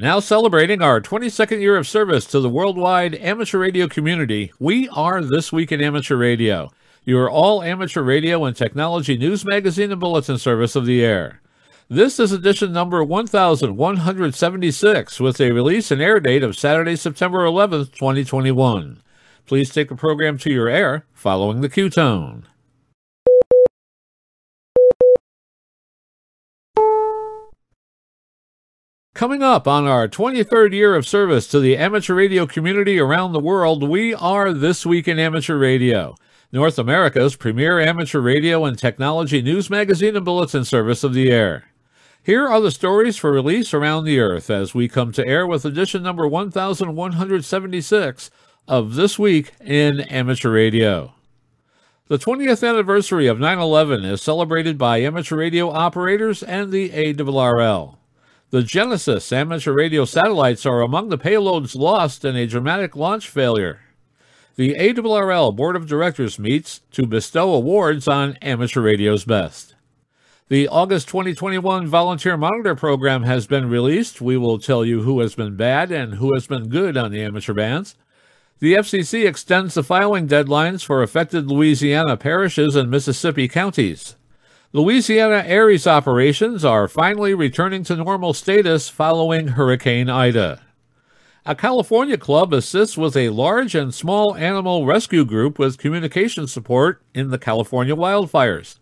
Now celebrating our 22nd year of service to the worldwide amateur radio community, we are This Week in Amateur Radio, your all amateur radio and technology news magazine and bulletin service of the air. This is edition number 1176 with a release and air date of Saturday, September 11th, 2021. Please take the program to your air following the Q tone. Coming up on our 23rd year of service to the amateur radio community around the world, we are This Week in Amateur Radio, North America's premier amateur radio and technology news magazine and bulletin service of the air. Here are the stories for release around the earth as we come to air with edition number 1176 of This Week in Amateur Radio. The 20th anniversary of 9 11 is celebrated by amateur radio operators and the ARRL. The Genesis amateur radio satellites are among the payloads lost in a dramatic launch failure. The ARRL Board of Directors meets to bestow awards on amateur radio's best. The August 2021 Volunteer Monitor Program has been released. We will tell you who has been bad and who has been good on the amateur bands. The FCC extends the filing deadlines for affected Louisiana parishes and Mississippi counties. Louisiana ARES operations are finally returning to normal status following Hurricane Ida. A California club assists with a large and small animal rescue group with communication support in the California wildfires.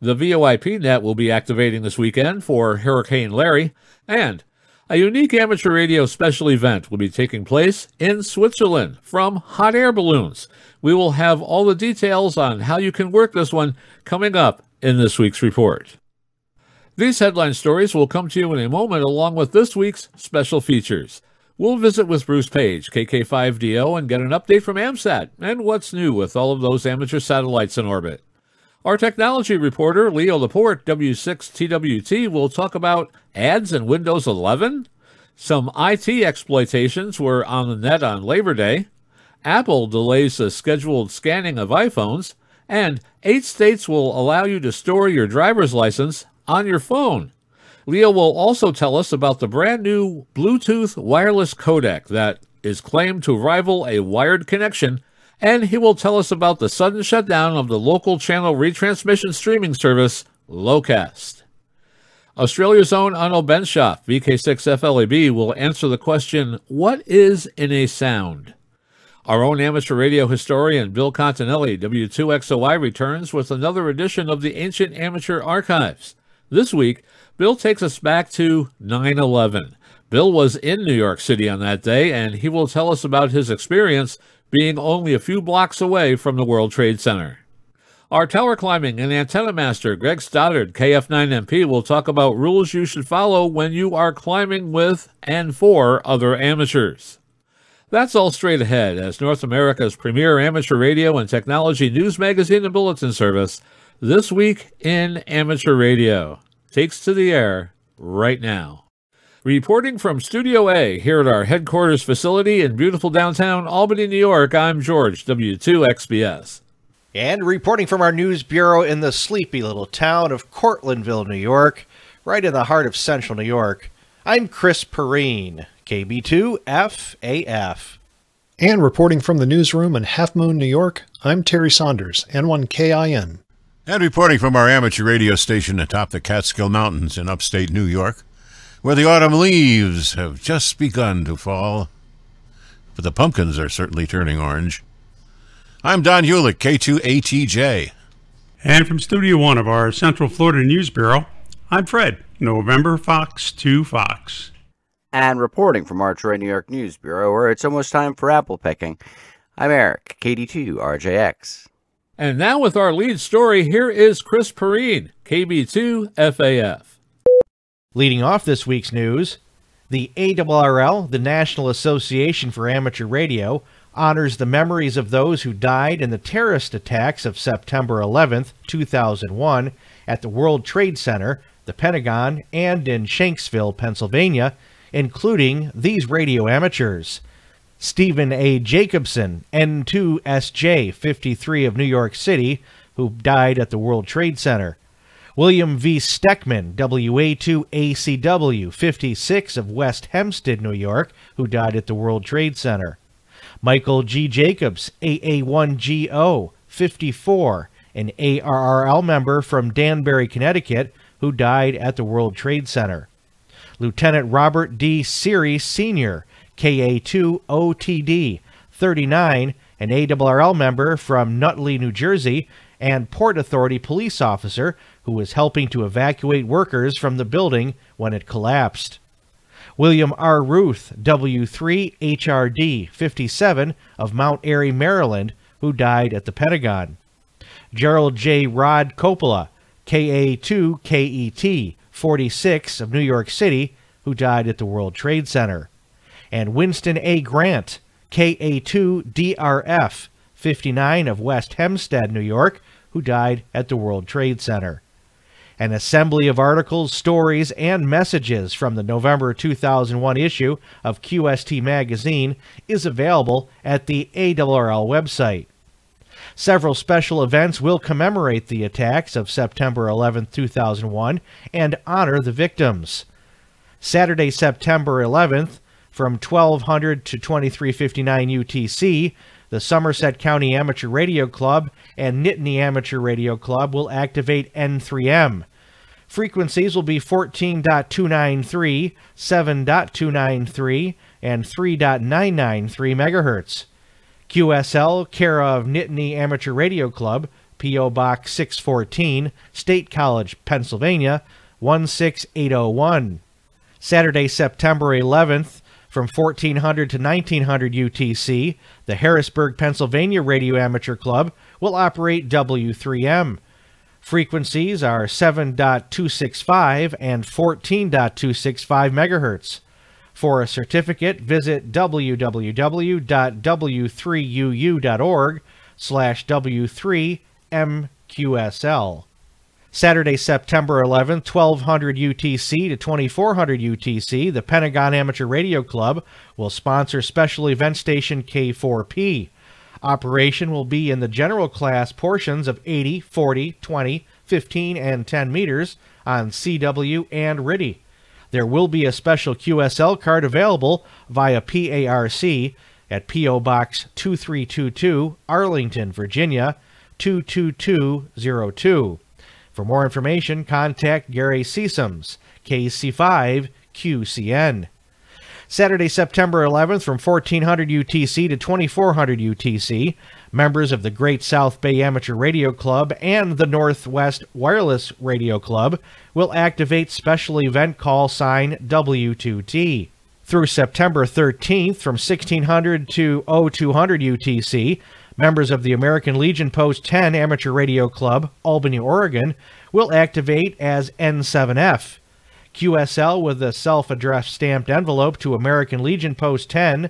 The VoIP net will be activating this weekend for Hurricane Larry, and a unique amateur radio special event will be taking place in Switzerland from hot air balloons. We will have all the details on how you can work this one coming up in this week's report. These headline stories will come to you in a moment along with this week's special features. We'll visit with Bruce Paige, KK5DO, and get an update from AMSAT and what's new with all of those amateur satellites in orbit. Our technology reporter, Leo Laporte, W6TWT, will talk about ads in Windows 11. Some IT exploitations were on the net on Labor Day. Apple delays the scheduled scanning of iPhones. And eight states will allow you to store your driver's license on your phone. Leo will also tell us about the brand new Bluetooth wireless codec that is claimed to rival a wired connection, and he will tell us about the sudden shutdown of the local channel retransmission streaming service, Locast. Australia's own Onno Benschop, VK6FLAB, will answer the question, What is in a sound? Our own amateur radio historian, Bill Continelli, W2XOI, returns with another edition of the Ancient Amateur Archives. This week, Bill takes us back to 9 11. Bill was in New York City on that day, and he will tell us about his experience being only a few blocks away from the World Trade Center. Our tower climbing and antenna master, Greg Stoddard, KF9MP, will talk about rules you should follow when you are climbing with and for other amateurs. That's all straight ahead as North America's premier amateur radio and technology news magazine and bulletin service, This Week in Amateur Radio, takes to the air right now. Reporting from Studio A here at our headquarters facility in beautiful downtown Albany, New York, I'm George, W2XBS. And reporting from our news bureau in the sleepy little town of Cortlandville, New York, right in the heart of central New York, I'm Chris Perrine. KB2FAF. And reporting from the newsroom in Half Moon, New York, I'm Terry Saunders, N1KIN. And reporting from our amateur radio station atop the Catskill Mountains in upstate New York, where the autumn leaves have just begun to fall. But the pumpkins are certainly turning orange. I'm Don Hulick, K2ATJ. And from Studio One of our Central Florida News Bureau, I'm Fred, November Fox 2 Fox. And reporting from our Troy, New York News Bureau, where it's almost time for apple picking, I'm Eric, KD2RJX. And now with our lead story, here is Chris Perrine, KB2FAF. Leading off this week's news, the ARRL, the National Association for Amateur Radio, honors the memories of those who died in the terrorist attacks of September 11, 2001, at the World Trade Center, the Pentagon, and in Shanksville, Pennsylvania, including these radio amateurs. Stephen A. Jacobson, N2SJ 53 of New York City, who died at the World Trade Center. William V. Steckman, WA2ACW, 56 of West Hempstead, New York, who died at the World Trade Center. Michael G. Jacobs, AA1GO, 54, an ARRL member from Danbury, Connecticut, who died at the World Trade Center. Lieutenant Robert D. Cirri, Sr., KA2OTD, 39, an ARRL member from Nutley, New Jersey, and Port Authority police officer who was helping to evacuate workers from the building when it collapsed. William R. Ruth, W3HRD, 57, of Mount Airy, Maryland, who died at the Pentagon. Gerald J. Rod Coppola, KA2KET, 46, of New York City, who died at the World Trade Center. And Winston A. Grant, KA2DRF, 59, of West Hempstead, New York, who died at the World Trade Center. An assembly of articles, stories, and messages from the November 2001 issue of QST Magazine is available at the ARRL website. Several special events will commemorate the attacks of September 11, 2001, and honor the victims. Saturday, September 11th, from 1200 to 2359 UTC, the Somerset County Amateur Radio Club and Nittany Amateur Radio Club will activate N3M. Frequencies will be 14.293, 7.293, and 3.993 MHz. QSL, care of Nittany Amateur Radio Club, P.O. Box 614, State College, Pennsylvania, 16801. Saturday, September 11th, from 1400 to 1900 UTC, the Harrisburg, Pennsylvania Radio Amateur Club will operate W3M. Frequencies are 7.265 and 14.265 MHz. For a certificate, visit www.w3uu.org slash W3MQSL. Saturday, September 11th, 1200 UTC to 2400 UTC, the Pentagon Amateur Radio Club will sponsor special event station K4P. Operation will be in the general class portions of 80, 40, 20, 15, and 10 meters on CW and RTTY. There will be a special QSL card available via PARC at P.O. Box 2322, Arlington, Virginia 22202. For more information, contact Gary Seasums, KC5QCN. Saturday, September 11th from 1400 UTC to 2400 UTC, members of the Great South Bay Amateur Radio Club and the Northwest Wireless Radio Club will activate special event call sign W2T. Through September 13th from 1600 to 0200 UTC, members of the American Legion Post 10 Amateur Radio Club, Albany, Oregon, will activate as N7F. QSL with a self-addressed stamped envelope to American Legion Post 10,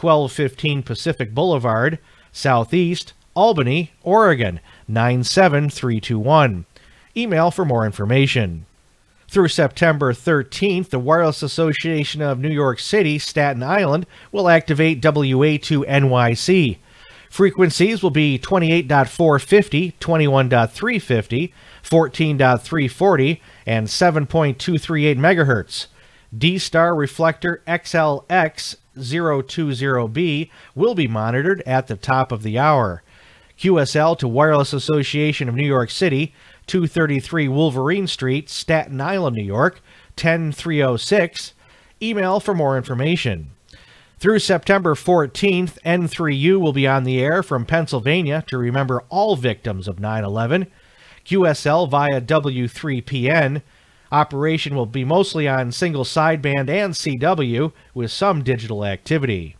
1215 Pacific Boulevard, Southeast, Albany, Oregon, 97321. Email for more information. Through September 13th, the Wireless Association of New York City, Staten Island, will activate WA2NYC. Frequencies will be 28.450, 21.350, 14.340, and 7.238 MHz. D-Star Reflector XLX020B will be monitored at the top of the hour. QSL to Wireless Association of New York City, 233 Wolverine Street, Staten Island, New York, 10306. Email for more information. Through September 14th, N3U will be on the air from Pennsylvania to remember all victims of 9 11. QSL via W3PN. Operation will be mostly on single sideband and CW with some digital activity.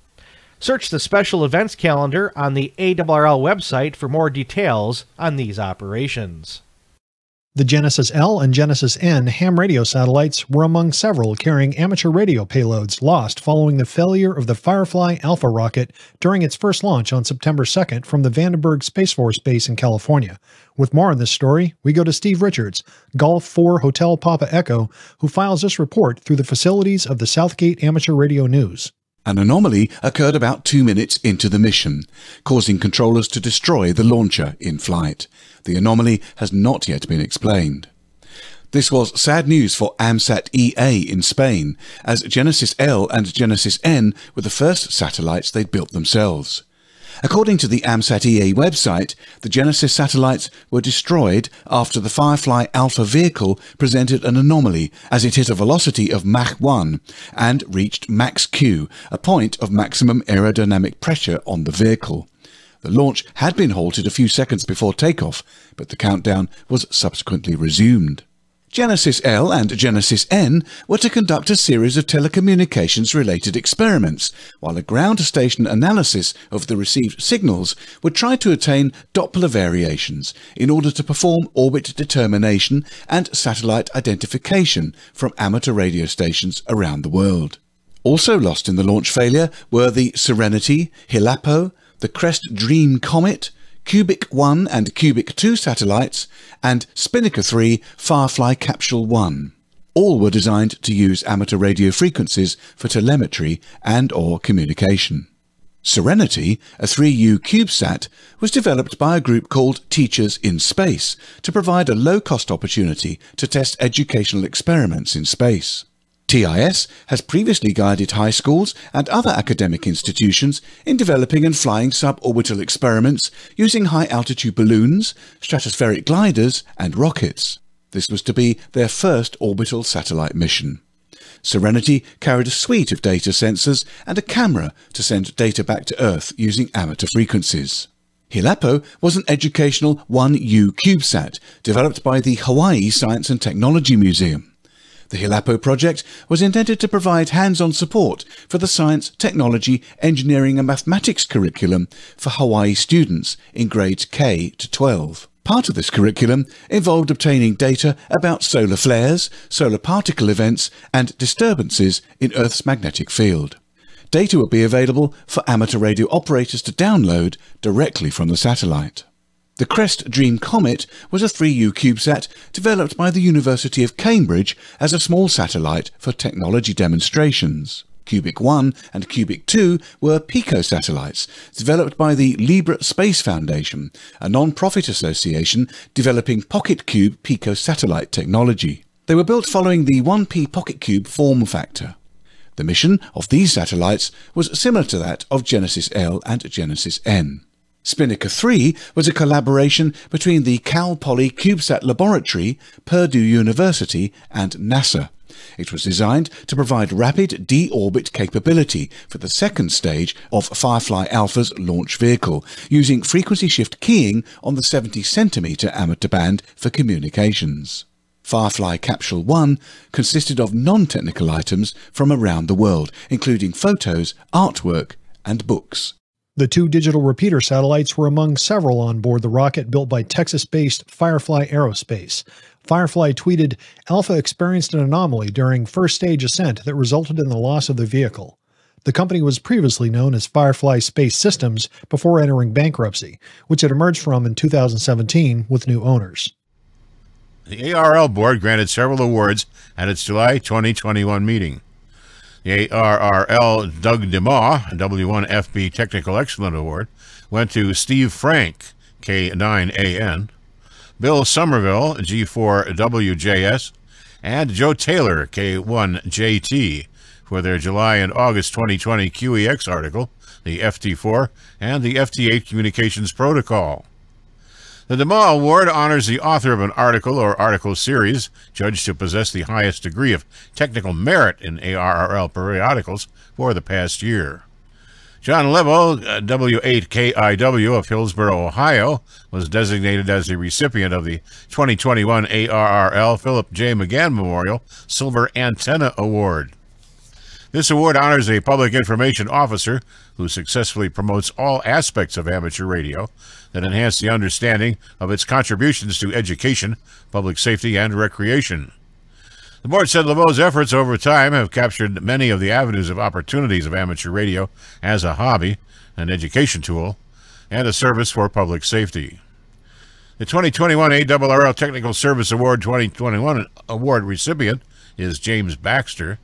Search the special events calendar on the ARRL website for more details on these operations. The Genesis L and Genesis N ham radio satellites were among several carrying amateur radio payloads lost following the failure of the Firefly Alpha rocket during its first launch on September 2nd from the Vandenberg Space Force Base in California. With more on this story, we go to Steve Richards, Golf 4 Hotel Papa Echo, who files this report through the facilities of the Southgate Amateur Radio News. An anomaly occurred about two minutes into the mission, causing controllers to destroy the launcher in flight. The anomaly has not yet been explained. This was sad news for AMSAT EA in Spain, as Genesis L and Genesis N were the first satellites they'd built themselves. According to the AMSAT EA website, the Genesis satellites were destroyed after the Firefly Alpha vehicle presented an anomaly as it hit a velocity of Mach 1 and reached max Q, a point of maximum aerodynamic pressure on the vehicle. The launch had been halted a few seconds before takeoff, but the countdown was subsequently resumed. Genesis L and Genesis N were to conduct a series of telecommunications related experiments, while a ground station analysis of the received signals would try to attain Doppler variations in order to perform orbit determination and satellite identification from amateur radio stations around the world. Also lost in the launch failure were the Serenity, Hilapo, the Crest Dream Comet, Qubik 1 and Qubik 2 satellites, and Spinnaker 3 Firefly Capsule 1. All were designed to use amateur radio frequencies for telemetry and or communication. Serenity, a 3U CubeSat, was developed by a group called Teachers in Space to provide a low-cost opportunity to test educational experiments in space. TIS has previously guided high schools and other academic institutions in developing and flying suborbital experiments using high-altitude balloons, stratospheric gliders and rockets. This was to be their first orbital satellite mission. Serenity carried a suite of data sensors and a camera to send data back to Earth using amateur frequencies. Hilapo was an educational 1U CubeSat developed by the Hawaii Science and Technology Museum. The Hilapo project was intended to provide hands-on support for the science, technology, engineering and mathematics curriculum for Hawaii students in grades K to 12. Part of this curriculum involved obtaining data about solar flares, solar particle events and disturbances in Earth's magnetic field. Data would be available for amateur radio operators to download directly from the satellite. The Crest Dream Comet was a 3U CubeSat developed by the University of Cambridge as a small satellite for technology demonstrations. Qubik 1 and Qubik 2 were PICO satellites, developed by the Libre Space Foundation, a non-profit association developing PocketQube PICO satellite technology. They were built following the 1P PocketQube form factor. The mission of these satellites was similar to that of Genesis L and Genesis N. Spinnaker 3 was a collaboration between the Cal Poly CubeSat Laboratory, Purdue University, and NASA. It was designed to provide rapid de-orbit capability for the second stage of Firefly Alpha's launch vehicle, using frequency shift keying on the 70 centimeter amateur band for communications. Firefly Capsule 1 consisted of non-technical items from around the world, including photos, artwork, and books. The two digital repeater satellites were among several on board the rocket built by Texas based Firefly Aerospace. Firefly tweeted Alpha experienced an anomaly during first stage ascent that resulted in the loss of the vehicle. The company was previously known as Firefly Space Systems before entering bankruptcy, which it emerged from in 2017 with new owners. The ARL board granted several awards at its July 2021 meeting. The ARRL Doug DeMaw W1FB Technical Excellent Award went to Steve Frank, K9AN, Bill Somerville, G4WJS, and Joe Taylor, K1JT, for their July and August 2020 QEX article, the FT4 and the FT8 Communications Protocol. The DeMaw Award honors the author of an article or article series judged to possess the highest degree of technical merit in ARRL periodicals for the past year. John Level, W8KIW of Hillsboro, Ohio, was designated as the recipient of the 2021 ARRL Philip J. McGan Memorial Silver Antenna Award. This award honors a public information officer who successfully promotes all aspects of amateur radio that enhance the understanding of its contributions to education, public safety, and recreation. The board said LeBeau's efforts over time have captured many of the avenues of opportunities of amateur radio as a hobby, an education tool, and a service for public safety. The 2021 ARRL Technical Service Award 2021 award recipient is James Baxter.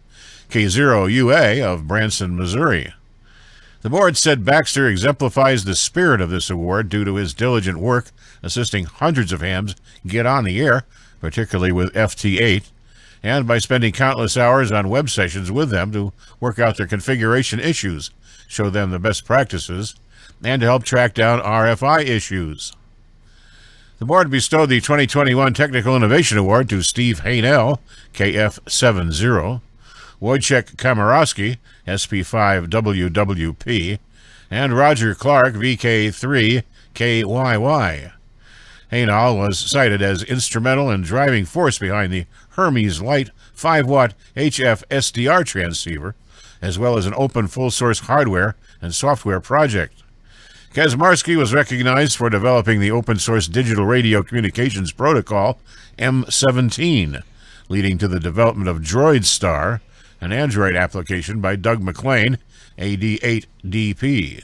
K0UA of Branson, Missouri. The board said Baxter exemplifies the spirit of this award due to his diligent work assisting hundreds of hams get on the air particularly with FT8, and by spending countless hours on web sessions with them to work out their configuration issues, show them the best practices, and to help track down RFI issues. The board bestowed the 2021 Technical Innovation Award to Steve Haynal, KF70, Wojciech Kaczmarski, SP5WWP, and Roger Clark, VK3KYY. Haynal was cited as instrumental and driving force behind the Hermes-Lite 5 watt HF SDR transceiver, as well as an open full source hardware and software project. Kaczmarski was recognized for developing the open source digital radio communications protocol M17, leading to the development of DroidStar, an Android application by Doug McLean, AD8DP.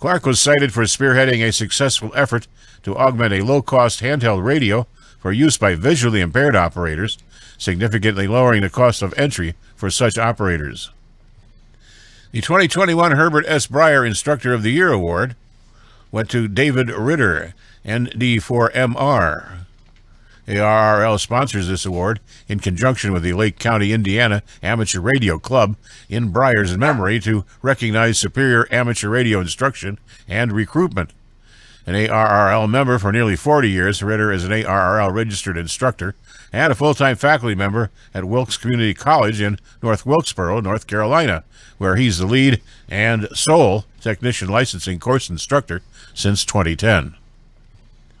Clark was cited for spearheading a successful effort to augment a low cost handheld radio for use by visually impaired operators, significantly lowering the cost of entry for such operators. The 2021 Herbert S. Brier Instructor of the Year Award went to David Ritter, ND4MR. ARRL sponsors this award in conjunction with the Lake County, Indiana Amateur Radio Club in Brier's memory to recognize superior amateur radio instruction and recruitment. An ARRL member for nearly 40 years, Ritter is an ARRL registered instructor and a full time faculty member at Wilkes Community College in North Wilkesboro, North Carolina, where he's the lead and sole technician licensing course instructor since 2010.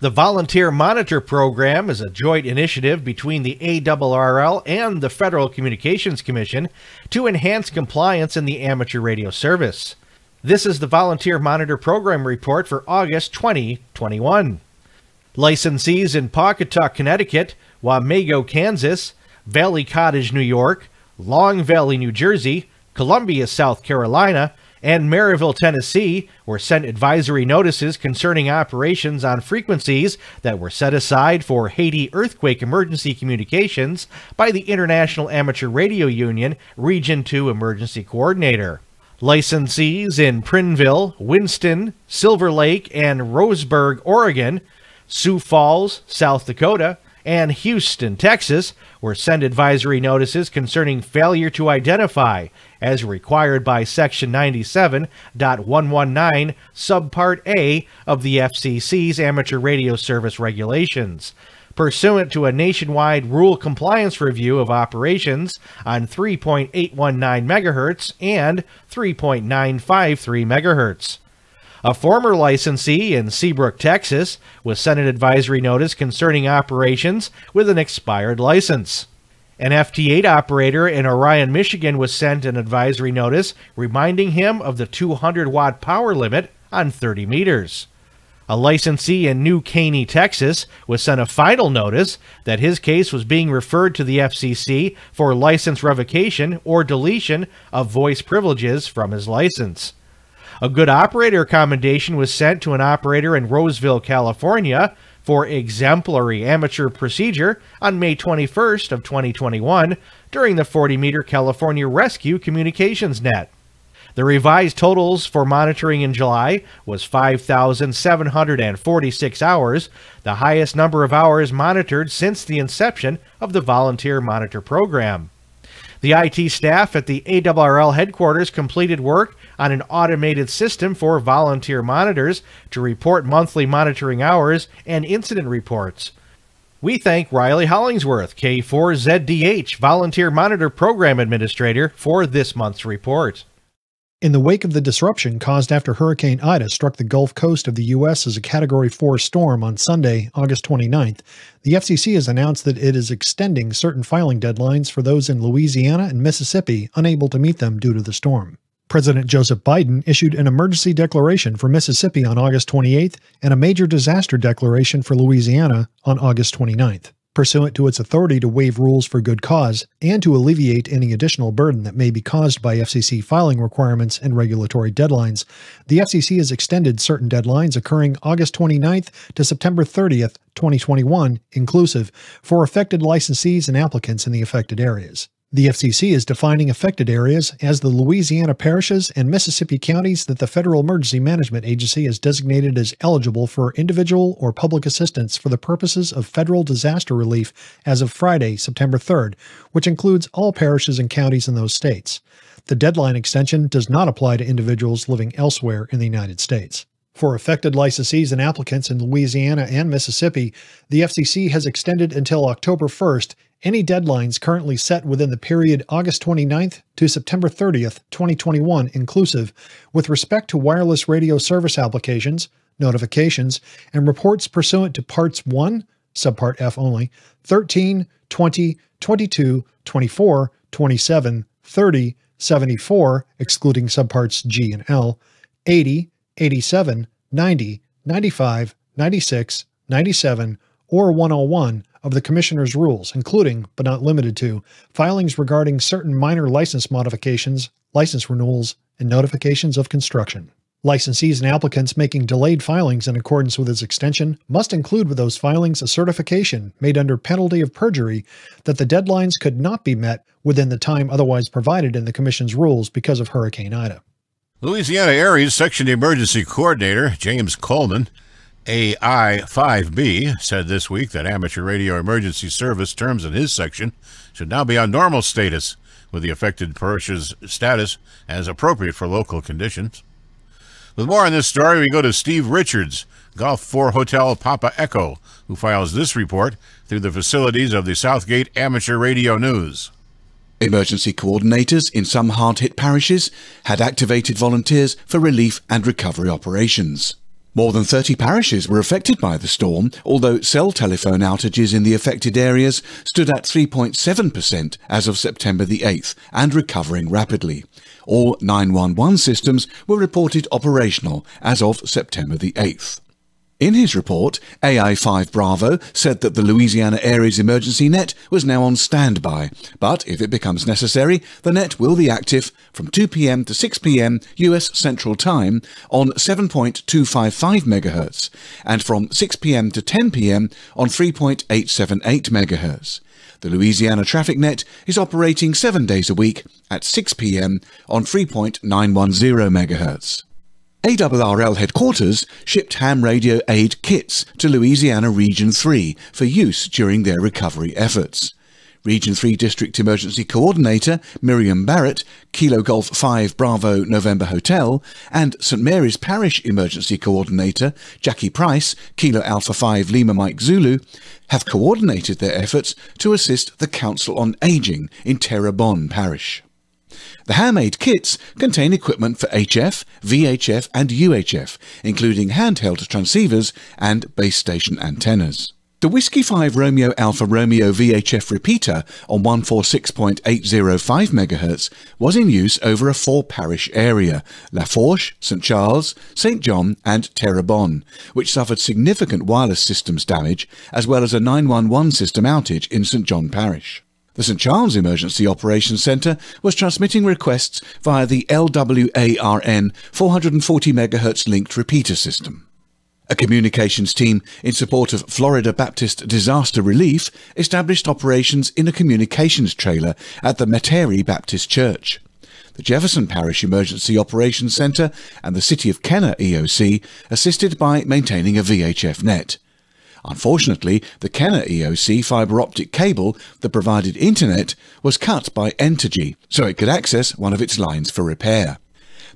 The Volunteer Monitor Program is a joint initiative between the ARRL and the Federal Communications Commission to enhance compliance in the amateur radio service. This is the Volunteer Monitor Program report for August 2021. Licensees in Pawcatuck, Connecticut, Wamego, Kansas, Valley Cottage, New York, Long Valley, New Jersey, Columbia, South Carolina, and Maryville, Tennessee, were sent advisory notices concerning operations on frequencies that were set aside for Haiti earthquake emergency communications by the International Amateur Radio Union Region 2 Emergency Coordinator. Licensees in Prineville, Winston, Silver Lake, and Roseburg, Oregon, Sioux Falls, South Dakota, and Houston, Texas, were sent advisory notices concerning failure to identify, as required by Section 97.119, Subpart A of the FCC's Amateur Radio Service Regulations. Pursuant to a nationwide rule compliance review of operations on 3.819 MHz and 3.953 MHz. A former licensee in Seabrook, Texas, was sent an advisory notice concerning operations with an expired license. An FT8 operator in Orion, Michigan was sent an advisory notice reminding him of the 200 watt power limit on 30 meters. A licensee in New Caney, Texas, was sent a final notice that his case was being referred to the FCC for license revocation or deletion of voice privileges from his license. A good operator commendation was sent to an operator in Roseville, California for exemplary amateur procedure on May 21st of 2021 during the 40-meter California Rescue Communications Net. The revised totals for monitoring in July was 5,746 hours, the highest number of hours monitored since the inception of the Volunteer Monitor program. The IT staff at the ARRL headquarters completed work on an automated system for volunteer monitors to report monthly monitoring hours and incident reports. We thank Riley Hollingsworth, K4ZDH, Volunteer Monitor Program Administrator, for this month's report. In the wake of the disruption caused after Hurricane Ida struck the Gulf Coast of the U.S. as a Category 4 storm on Sunday, August 29th, the FCC has announced that it is extending certain filing deadlines for those in Louisiana and Mississippi unable to meet them due to the storm. President Joseph Biden issued an emergency declaration for Mississippi on August 28th and a major disaster declaration for Louisiana on August 29th pursuant to its authority to waive rules for good cause and to alleviate any additional burden that may be caused by FCC filing requirements and regulatory deadlines. The FCC has extended certain deadlines occurring August 29th to September 30th, 2021, inclusive, for affected licensees and applicants in the affected areas. The FCC is defining affected areas as the Louisiana parishes and Mississippi counties that the Federal Emergency Management Agency has designated as eligible for individual or public assistance for the purposes of federal disaster relief as of Friday, September 3rd, which includes all parishes and counties in those states. The deadline extension does not apply to individuals living elsewhere in the United States. For affected licensees and applicants in Louisiana and Mississippi, the FCC has extended until October 1st any deadlines currently set within the period August 29th to September 30th, 2021 inclusive, with respect to wireless radio service applications, notifications, and reports pursuant to Parts 1, Subpart F only, 13, 20, 22, 24, 27, 30, 74, excluding subparts G and L, 80, 87, 90, 95, 96, 97, or 101 of the Commissioner's rules, including, but not limited to, filings regarding certain minor license modifications, license renewals, and notifications of construction. Licensees and applicants making delayed filings in accordance with this extension must include with those filings a certification made under penalty of perjury that the deadlines could not be met within the time otherwise provided in the Commission's rules because of Hurricane Ida. Louisiana ARES Section Emergency Coordinator James Coleman, AI5B, said this week that amateur radio emergency service terms in his section should now be on normal status, with the affected parish's status as appropriate for local conditions. With more on this story, we go to Steve Richards, Golf 4 Hotel Papa Echo, who files this report through the facilities of the Southgate Amateur Radio News. Emergency coordinators in some hard hit parishes had activated volunteers for relief and recovery operations. More than 30 parishes were affected by the storm, although cell telephone outages in the affected areas stood at 3.7% as of September the 8th and recovering rapidly. All 911 systems were reported operational as of September the 8th. In his report, AI5 Bravo said that the Louisiana ARES Emergency Net was now on standby, but if it becomes necessary, the net will be active from 2 p.m. to 6 p.m. US Central Time on 7.255 MHz and from 6 p.m. to 10 p.m. on 3.878 MHz. The Louisiana Traffic Net is operating seven days a week at 6 p.m. on 3.910 MHz. ARRL headquarters shipped ham radio aid kits to Louisiana Region 3 for use during their recovery efforts. Region 3 District Emergency Coordinator Miriam Barrett, Kilo Golf 5 Bravo November Hotel, and St Mary's Parish Emergency Coordinator Jackie Price, Kilo Alpha 5 Lima Mike Zulu, have coordinated their efforts to assist the Council on Aging in Terrebonne Parish. The Ham-Aid kits contain equipment for HF, VHF and UHF, including handheld transceivers and base station antennas. The Whiskey 5 Romeo Alpha Romeo VHF repeater on 146.805 MHz was in use over a four parish area La Fourche, St Charles, St John, and Terrebonne, which suffered significant wireless systems damage as well as a 911 system outage in St John Parish. The St Charles Emergency Operations Centre was transmitting requests via the LWARN 440 MHz linked repeater system. A communications team in support of Florida Baptist Disaster Relief established operations in a communications trailer at the Metairie Baptist Church. The Jefferson Parish Emergency Operations Centre and the City of Kenner EOC assisted by maintaining a VHF net. Unfortunately, the Kenner EOC fibre optic cable that provided internet was cut by Entergy, so it could access one of its lines for repair.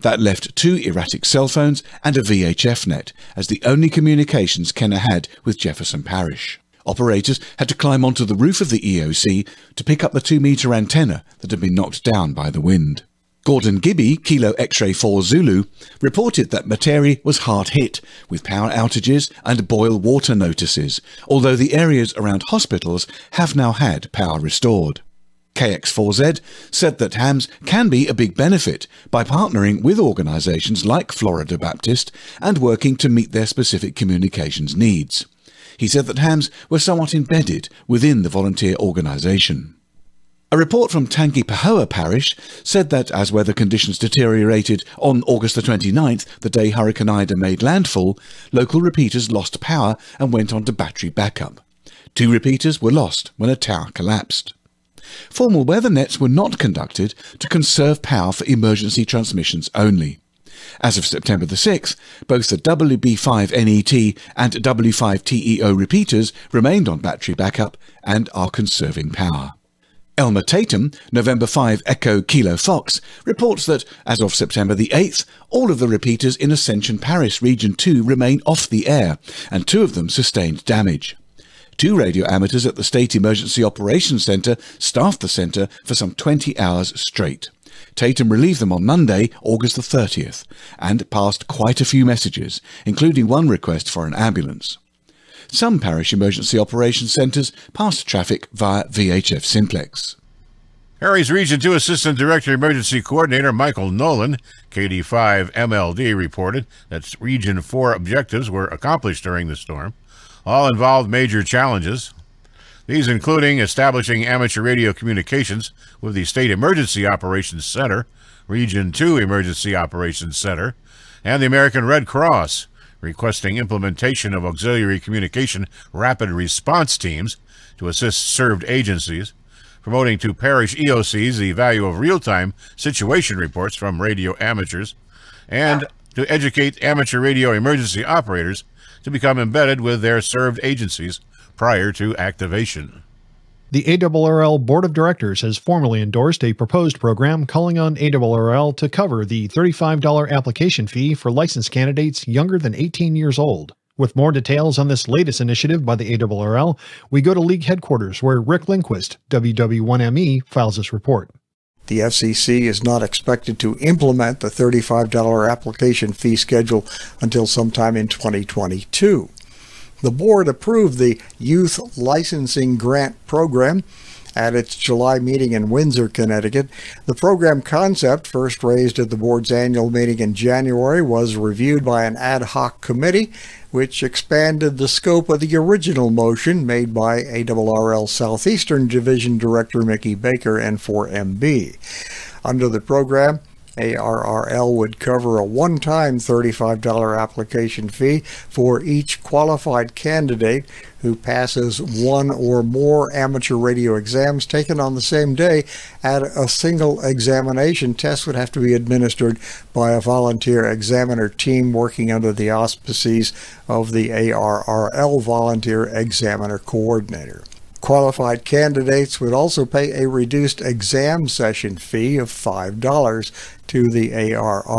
That left two erratic cell phones and a VHF net as the only communications Kenner had with Jefferson Parish. Operators had to climb onto the roof of the EOC to pick up the 2 metre antenna that had been knocked down by the wind. Gordon Gibby, Kilo X-Ray 4 Zulu, reported that Metairie was hard hit with power outages and boil water notices, although the areas around hospitals have now had power restored. KX4Z said that hams can be a big benefit by partnering with organisations like Florida Baptist and working to meet their specific communications needs. He said that hams were somewhat embedded within the volunteer organisation. A report from Tangipahoa Parish said that as weather conditions deteriorated on August the 29th, the day Hurricane Ida made landfall, local repeaters lost power and went on to battery backup. Two repeaters were lost when a tower collapsed. Formal weather nets were not conducted to conserve power for emergency transmissions only. As of September the 6th, both the WB5NET and W5TEO repeaters remained on battery backup and are conserving power. Elmer Tatum, November 5 Echo Kilo Fox, reports that, as of September the 8th, all of the repeaters in Ascension Paris Region 2 remain off the air, and two of them sustained damage. Two radio amateurs at the State Emergency Operations Centre staffed the centre for some 20 hours straight. Tatum relieved them on Monday, August the 30th, and passed quite a few messages, including one request for an ambulance. Some parish emergency operations centres passed traffic via VHF simplex. Harry's Region 2 Assistant Director Emergency Coordinator Michael Nolan, KD5 MLD, reported that Region 4 objectives were accomplished during the storm. All involved major challenges, these including establishing amateur radio communications with the State Emergency Operations Center, Region 2 Emergency Operations Center, and the American Red Cross, requesting implementation of auxiliary communication rapid response teams to assist served agencies, promoting to parish EOCs the value of real-time situation reports from radio amateurs, and to educate amateur radio emergency operators to become embedded with their served agencies prior to activation. The ARRL Board of Directors has formally endorsed a proposed program calling on ARRL to cover the $35 application fee for licensed candidates younger than 18 years old. With more details on this latest initiative by the ARRL, we go to League headquarters where Rick Lindquist, WW1ME, files this report. The FCC is not expected to implement the $35 application fee schedule until sometime in 2022. The board approved the Youth Licensing Grant Program at its July meeting in Windsor, Connecticut. The program concept, first raised at the board's annual meeting in January, was reviewed by an ad hoc committee which expanded the scope of the original motion made by ARRL Southeastern Division Director Mickey Baker N4MB. Under the program, ARRL would cover a one time $35 application fee for each qualified candidate who passes one or more amateur radio exams taken on the same day at a single examination. Tests would have to be administered by a volunteer examiner team working under the auspices of the ARRL Volunteer Examiner Coordinator. Qualified candidates would also pay a reduced exam session fee of $5 to the ARRLVEC.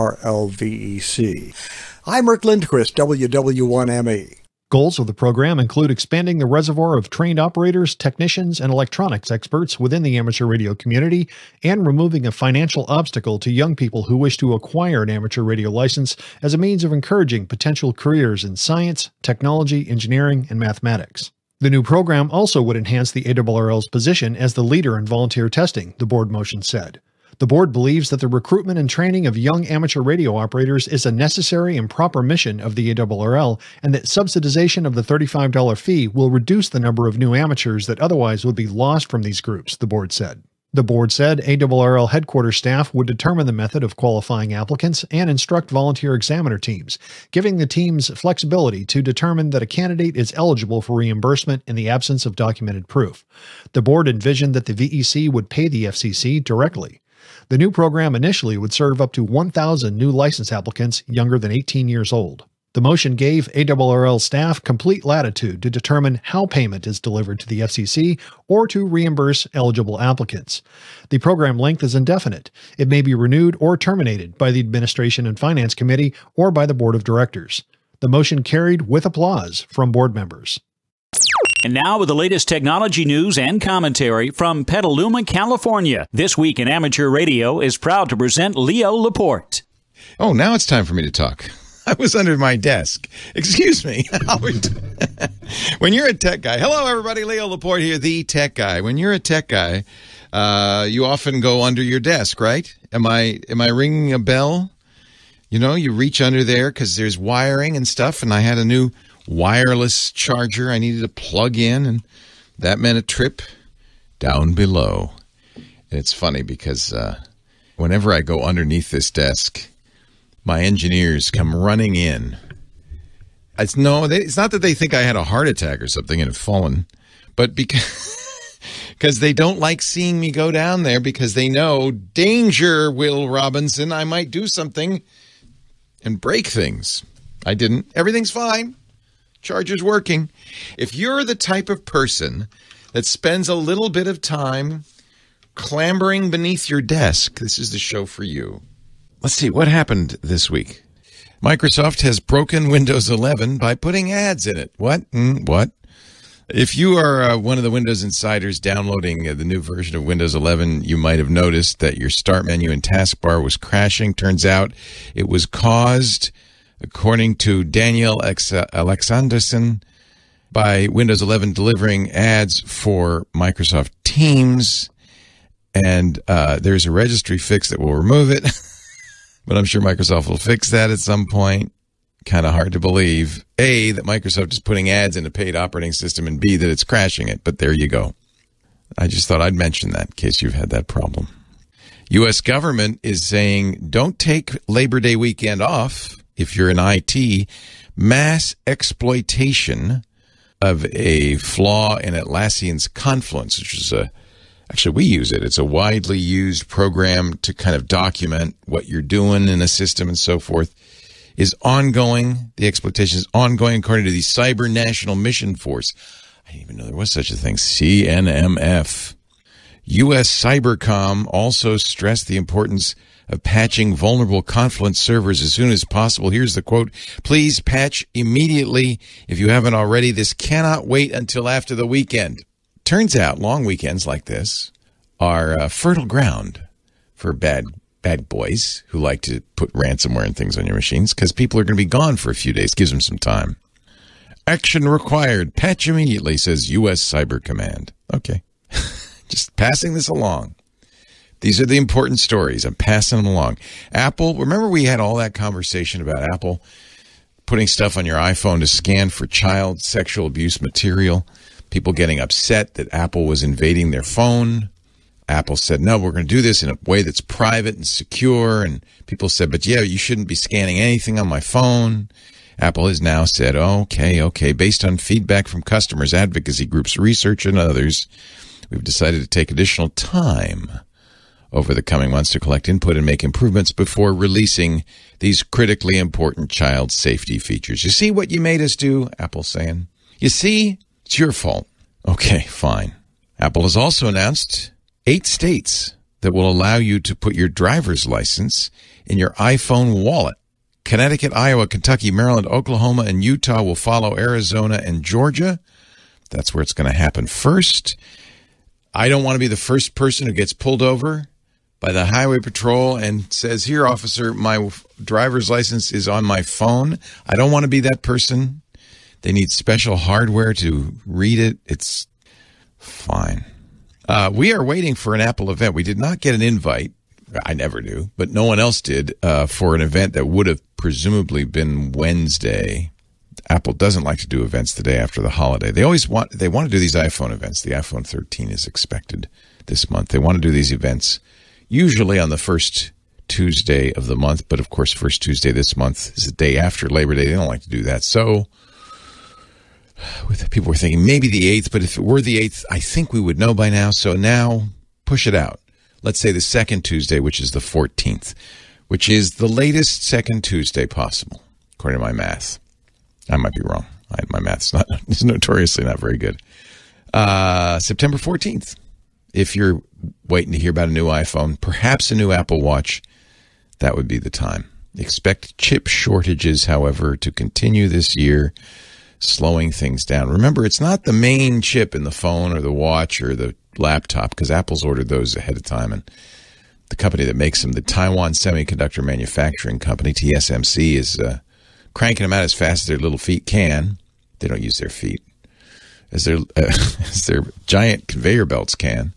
I'm Rick Lindquist, WW1ME. Goals of the program include expanding the reservoir of trained operators, technicians, and electronics experts within the amateur radio community, and removing a financial obstacle to young people who wish to acquire an amateur radio license as a means of encouraging potential careers in science, technology, engineering, and mathematics. The new program also would enhance the ARRL's position as the leader in volunteer testing, the board motion said. The board believes that the recruitment and training of young amateur radio operators is a necessary and proper mission of the ARRL, and that subsidization of the $35 fee will reduce the number of new amateurs that otherwise would be lost from these groups, the board said. The board said ARRL headquarters staff would determine the method of qualifying applicants and instruct volunteer examiner teams, giving the teams flexibility to determine that a candidate is eligible for reimbursement in the absence of documented proof. The board envisioned that the VEC would pay the FCC directly. The new program initially would serve up to 1,000 new license applicants younger than 18 years old. The motion gave ARRL staff complete latitude to determine how payment is delivered to the FCC or to reimburse eligible applicants. The program length is indefinite. It may be renewed or terminated by the Administration and Finance Committee or by the Board of Directors. The motion carried with applause from board members. And now with the latest technology news and commentary from Petaluma, California. This Week in Amateur Radio is proud to present Leo Laporte. Oh, now it's time for me to talk. I was under my desk. Excuse me, when you're a tech guy, hello everybody, Leo Laporte here, the tech guy. When you're a tech guy, uh, you often go under your desk, right? Am I am I ringing a bell? You know, you reach under there because there's wiring and stuff, and I had a new wireless charger I needed to plug in, and that meant a trip down below. And it's funny because uh, whenever I go underneath this desk my engineers come running in. It's no, they, it's not that they think I had a heart attack or something and have fallen, but because because they don't like seeing me go down there because they know danger, Will Robinson. I might do something and break things. I didn't. Everything's fine. Charger's working. If you're the type of person that spends a little bit of time clambering beneath your desk, this is the show for you. Let's see what happened this week. Microsoft has broken Windows 11 by putting ads in it. What? Mm, what? If you are uh, one of the Windows insiders downloading uh, the new version of Windows 11, you might have noticed that your start menu and taskbar was crashing. Turns out it was caused, according to Daniel Aleksandersen, by Windows 11 delivering ads for Microsoft Teams. And uh, there's a registry fix that will remove it, but I'm sure Microsoft will fix that at some point kind of hard to believe A, that Microsoft is putting ads in a paid operating system, and B, that it's crashing it. But there you go. I just thought I'd mention that in case you've had that problem. U.S. government is saying don't take Labor Day weekend off if you're in IT. Mass exploitation of a flaw in Atlassian's Confluence, which is a actually we use it. It's a widely used program to kind of document what you're doing in a system and so forth is ongoing. The exploitation is ongoing according to the Cyber National Mission Force. I didn't even know there was such a thing. CNMF. U.S. Cybercom also stressed the importance of patching vulnerable Confluence servers as soon as possible. Here's the quote. Please patch immediately if you haven't already. This cannot wait until after the weekend. Turns out long weekends like this are uh, fertile ground for bad bad boys who like to put ransomware and things on your machines because people are going to be gone for a few days. Gives them some time. Action required. Patch immediately, says U.S. Cyber Command. Okay. Just passing this along. These are the important stories. I'm passing them along. Apple, remember we had all that conversation about Apple putting stuff on your iPhone to scan for child sexual abuse material? People getting upset that Apple was invading their phone Apple said, no, we're going to do this in a way that's private and secure. And people said, but yeah, you shouldn't be scanning anything on my phone. Apple has now said, okay, okay, based on feedback from customers, advocacy groups, research, and others, we've decided to take additional time over the coming months to collect input and make improvements before releasing these critically important child safety features. You see what you made us do? Apple's saying. You see, it's your fault. Okay, fine. Apple has also announced eight states that will allow you to put your driver's license in your iPhone wallet. Connecticut, Iowa, Kentucky, Maryland, Oklahoma, and Utah will follow Arizona and Georgia. That's where it's going to happen first. I don't want to be the first person who gets pulled over by the highway patrol and says, Here, officer, my driver's license is on my phone. I don't want to be that person. They need special hardware to read it. It's fine. Uh, we are waiting for an Apple event. We did not get an invite. I never do, but no one else did uh, for an event that would have presumably been Wednesday. Apple doesn't like to do events the day after the holiday. They always want they want to do these iPhone events. The iPhone 13 is expected this month. They want to do these events usually on the first Tuesday of the month, but of course, first Tuesday this month is the day after Labor Day. They don't like to do that. So people were thinking maybe the 8th, but if it were the 8th, I think we would know by now. So now push it out. Let's say the second Tuesday, which is the 14th, which is the latest second Tuesday possible, according to my math. I might be wrong. I, my math's not is notoriously not very good. Uh, September 14th. If you're waiting to hear about a new iPhone, perhaps a new Apple Watch, that would be the time. Expect chip shortages, however, to continue this year slowing things down. Remember, it's not the main chip in the phone or the watch or the laptop because Apple's ordered those ahead of time. And the company that makes them, the Taiwan Semiconductor Manufacturing Company, TSMC, is uh, cranking them out as fast as their little feet can. They don't use their feet as their uh, as their giant conveyor belts can.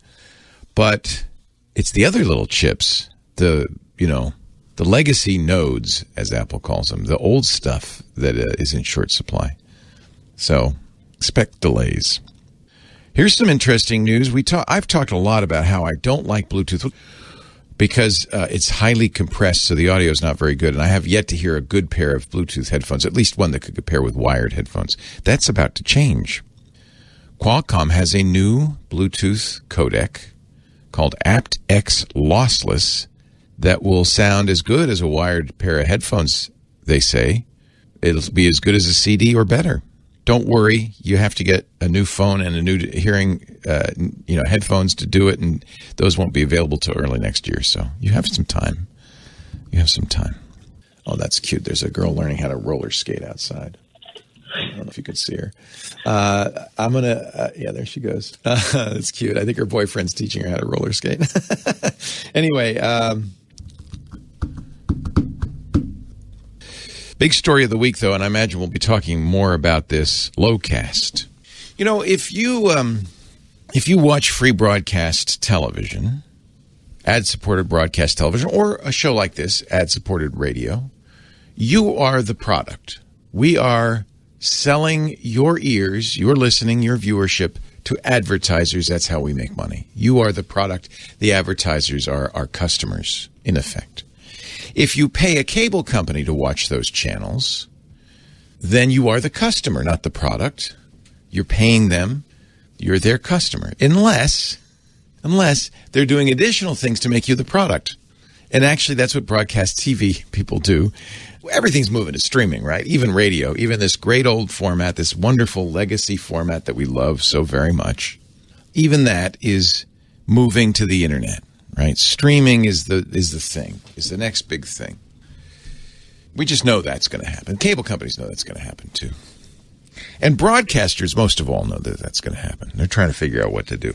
But it's the other little chips, the you know the legacy nodes, as Apple calls them, the old stuff that uh, is in short supply. So expect delays. Here's some interesting news. We talk, I've talked a lot about how I don't like Bluetooth because uh, it's highly compressed, so the audio is not very good. And I have yet to hear a good pair of Bluetooth headphones, at least one that could compare with wired headphones. That's about to change. Qualcomm has a new Bluetooth codec called aptX Lossless that will sound as good as a wired pair of headphones, they say. It'll be as good as a CD or better. Don't worry, you have to get a new phone and a new hearing, uh, you know, headphones to do it, and those won't be available till early next year. So you have some time. You have some time. Oh, that's cute. There's a girl learning how to roller skate outside. I don't know if you could see her. Uh, I'm gonna. Uh, yeah, there she goes. Uh, that's cute. I think her boyfriend's teaching her how to roller skate. anyway, um, big story of the week, though, and I imagine we'll be talking more about this. Locast. You know, if you um, if you watch free broadcast television, ad-supported broadcast television, or a show like this, ad-supported radio, you are the product. We are selling your ears, your listening, your viewership to advertisers. That's how we make money. You are the product. The advertisers are our customers, in effect. If you pay a cable company to watch those channels, then you are the customer, not the product. You're paying them. You're their customer. Unless, unless they're doing additional things to make you the product. And actually, that's what broadcast TV people do everything's moving to streaming, right? Even radio, even this great old format, this wonderful legacy format that we love so very much. Even that is moving to the internet, right? Streaming is the is the thing. Is the next big thing. We just know that's going to happen. Cable companies know that's going to happen too. And broadcasters most of all know that that's going to happen. They're trying to figure out what to do.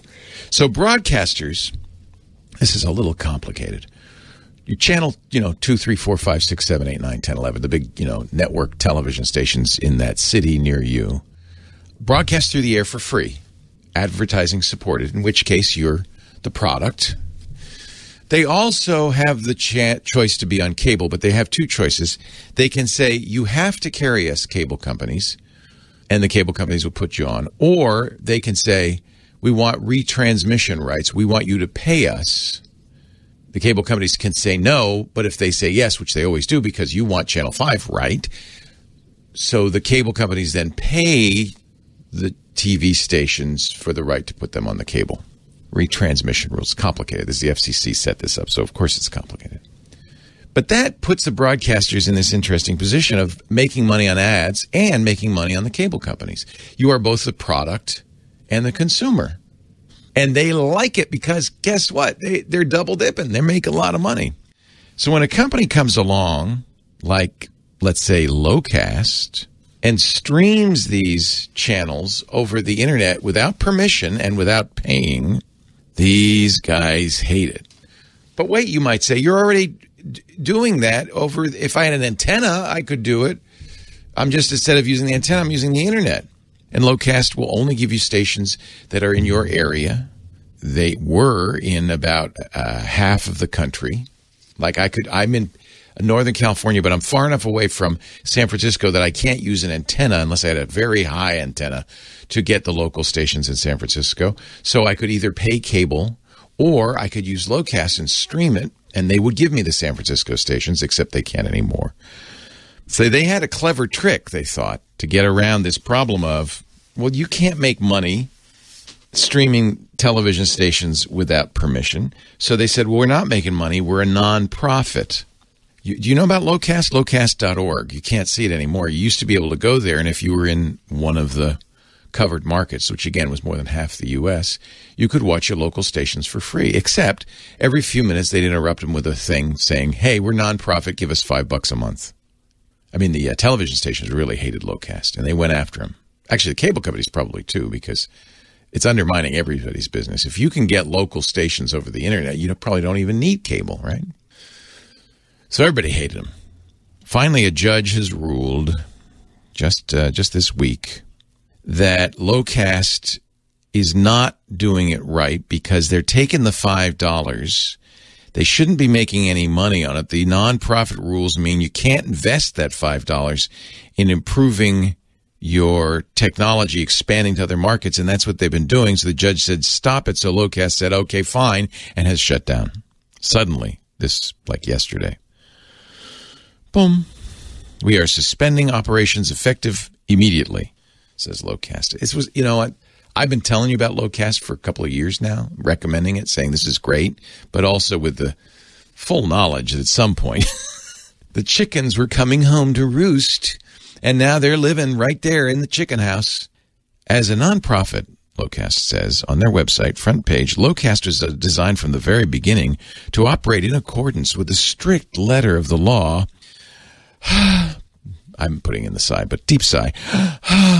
So broadcasters this is a little complicated you channel, you know, two, three, four, five, six, seven, eight, nine, ten, eleven, the big, you know, network television stations in that city near you, broadcast through the air for free, advertising supported, in which case you're the product. They also have the cha- choice to be on cable, but they have two choices. They can say, you have to carry us, cable companies, and the cable companies will put you on. Or they can say, we want retransmission rights. We want you to pay us the cable companies can say no, but if they say yes, which they always do because you want Channel 5, right? So the cable companies then pay the TV stations for the right to put them on the cable. Retransmission rules complicated. This is the FCC set this up, so of course it's complicated. But that puts the broadcasters in this interesting position of making money on ads and making money on the cable companies. You are both the product and the consumer and they like it because guess what? They, they're double dipping. They make a lot of money. So when a company comes along, like let's say Locast, and streams these channels over the internet without permission and without paying, these guys hate it. But wait, you might say, you're already doing that over. If I had an antenna, I could do it. I'm just instead of using the antenna, I'm using the internet. And Locast will only give you stations that are in your area. They were in about uh, half of the country. Like I could, I'm in Northern California, but I'm far enough away from San Francisco that I can't use an antenna unless I had a very high antenna to get the local stations in San Francisco. So I could either pay cable or I could use Locast and stream it, and they would give me the San Francisco stations, except they can't anymore. So they had a clever trick, they thought, to get around this problem of, well, you can't make money streaming television stations without permission. So they said, well, we're not making money. We're a nonprofit. You, do you know about Locast? Locast.org. You can't see it anymore. You used to be able to go there, and if you were in one of the covered markets, which again was more than half the U.S., you could watch your local stations for free. Except every few minutes they'd interrupt them with a thing saying, "Hey, we're nonprofit. Give us five bucks a month." I mean, the uh, television stations really hated Locast, and they went after him. Actually, the cable companies probably too, because it's undermining everybody's business. If you can get local stations over the internet, you probably don't even need cable, right? So everybody hated him. Finally, a judge has ruled just uh, just this week that Locast is not doing it right because they're taking the five dollars. They shouldn't be making any money on it. The nonprofit rules mean you can't invest that five dollars in improving your technology expanding to other markets, and that's what they've been doing. So the judge said, "Stop it." So Locast said, "Okay, fine," and has shut down suddenly. This like yesterday. Boom. We are suspending operations effective immediately, says Locast. This was, you know what? I've been telling you about Locast for a couple of years now, recommending it, saying this is great, but also with the full knowledge that at some point the chickens were coming home to roost, and now they're living right there in the chicken house. As a nonprofit, Locast says on their website front page, Locast was uh, designed from the very beginning to operate in accordance with the strict letter of the law. I'm putting in the sigh, but deep sigh.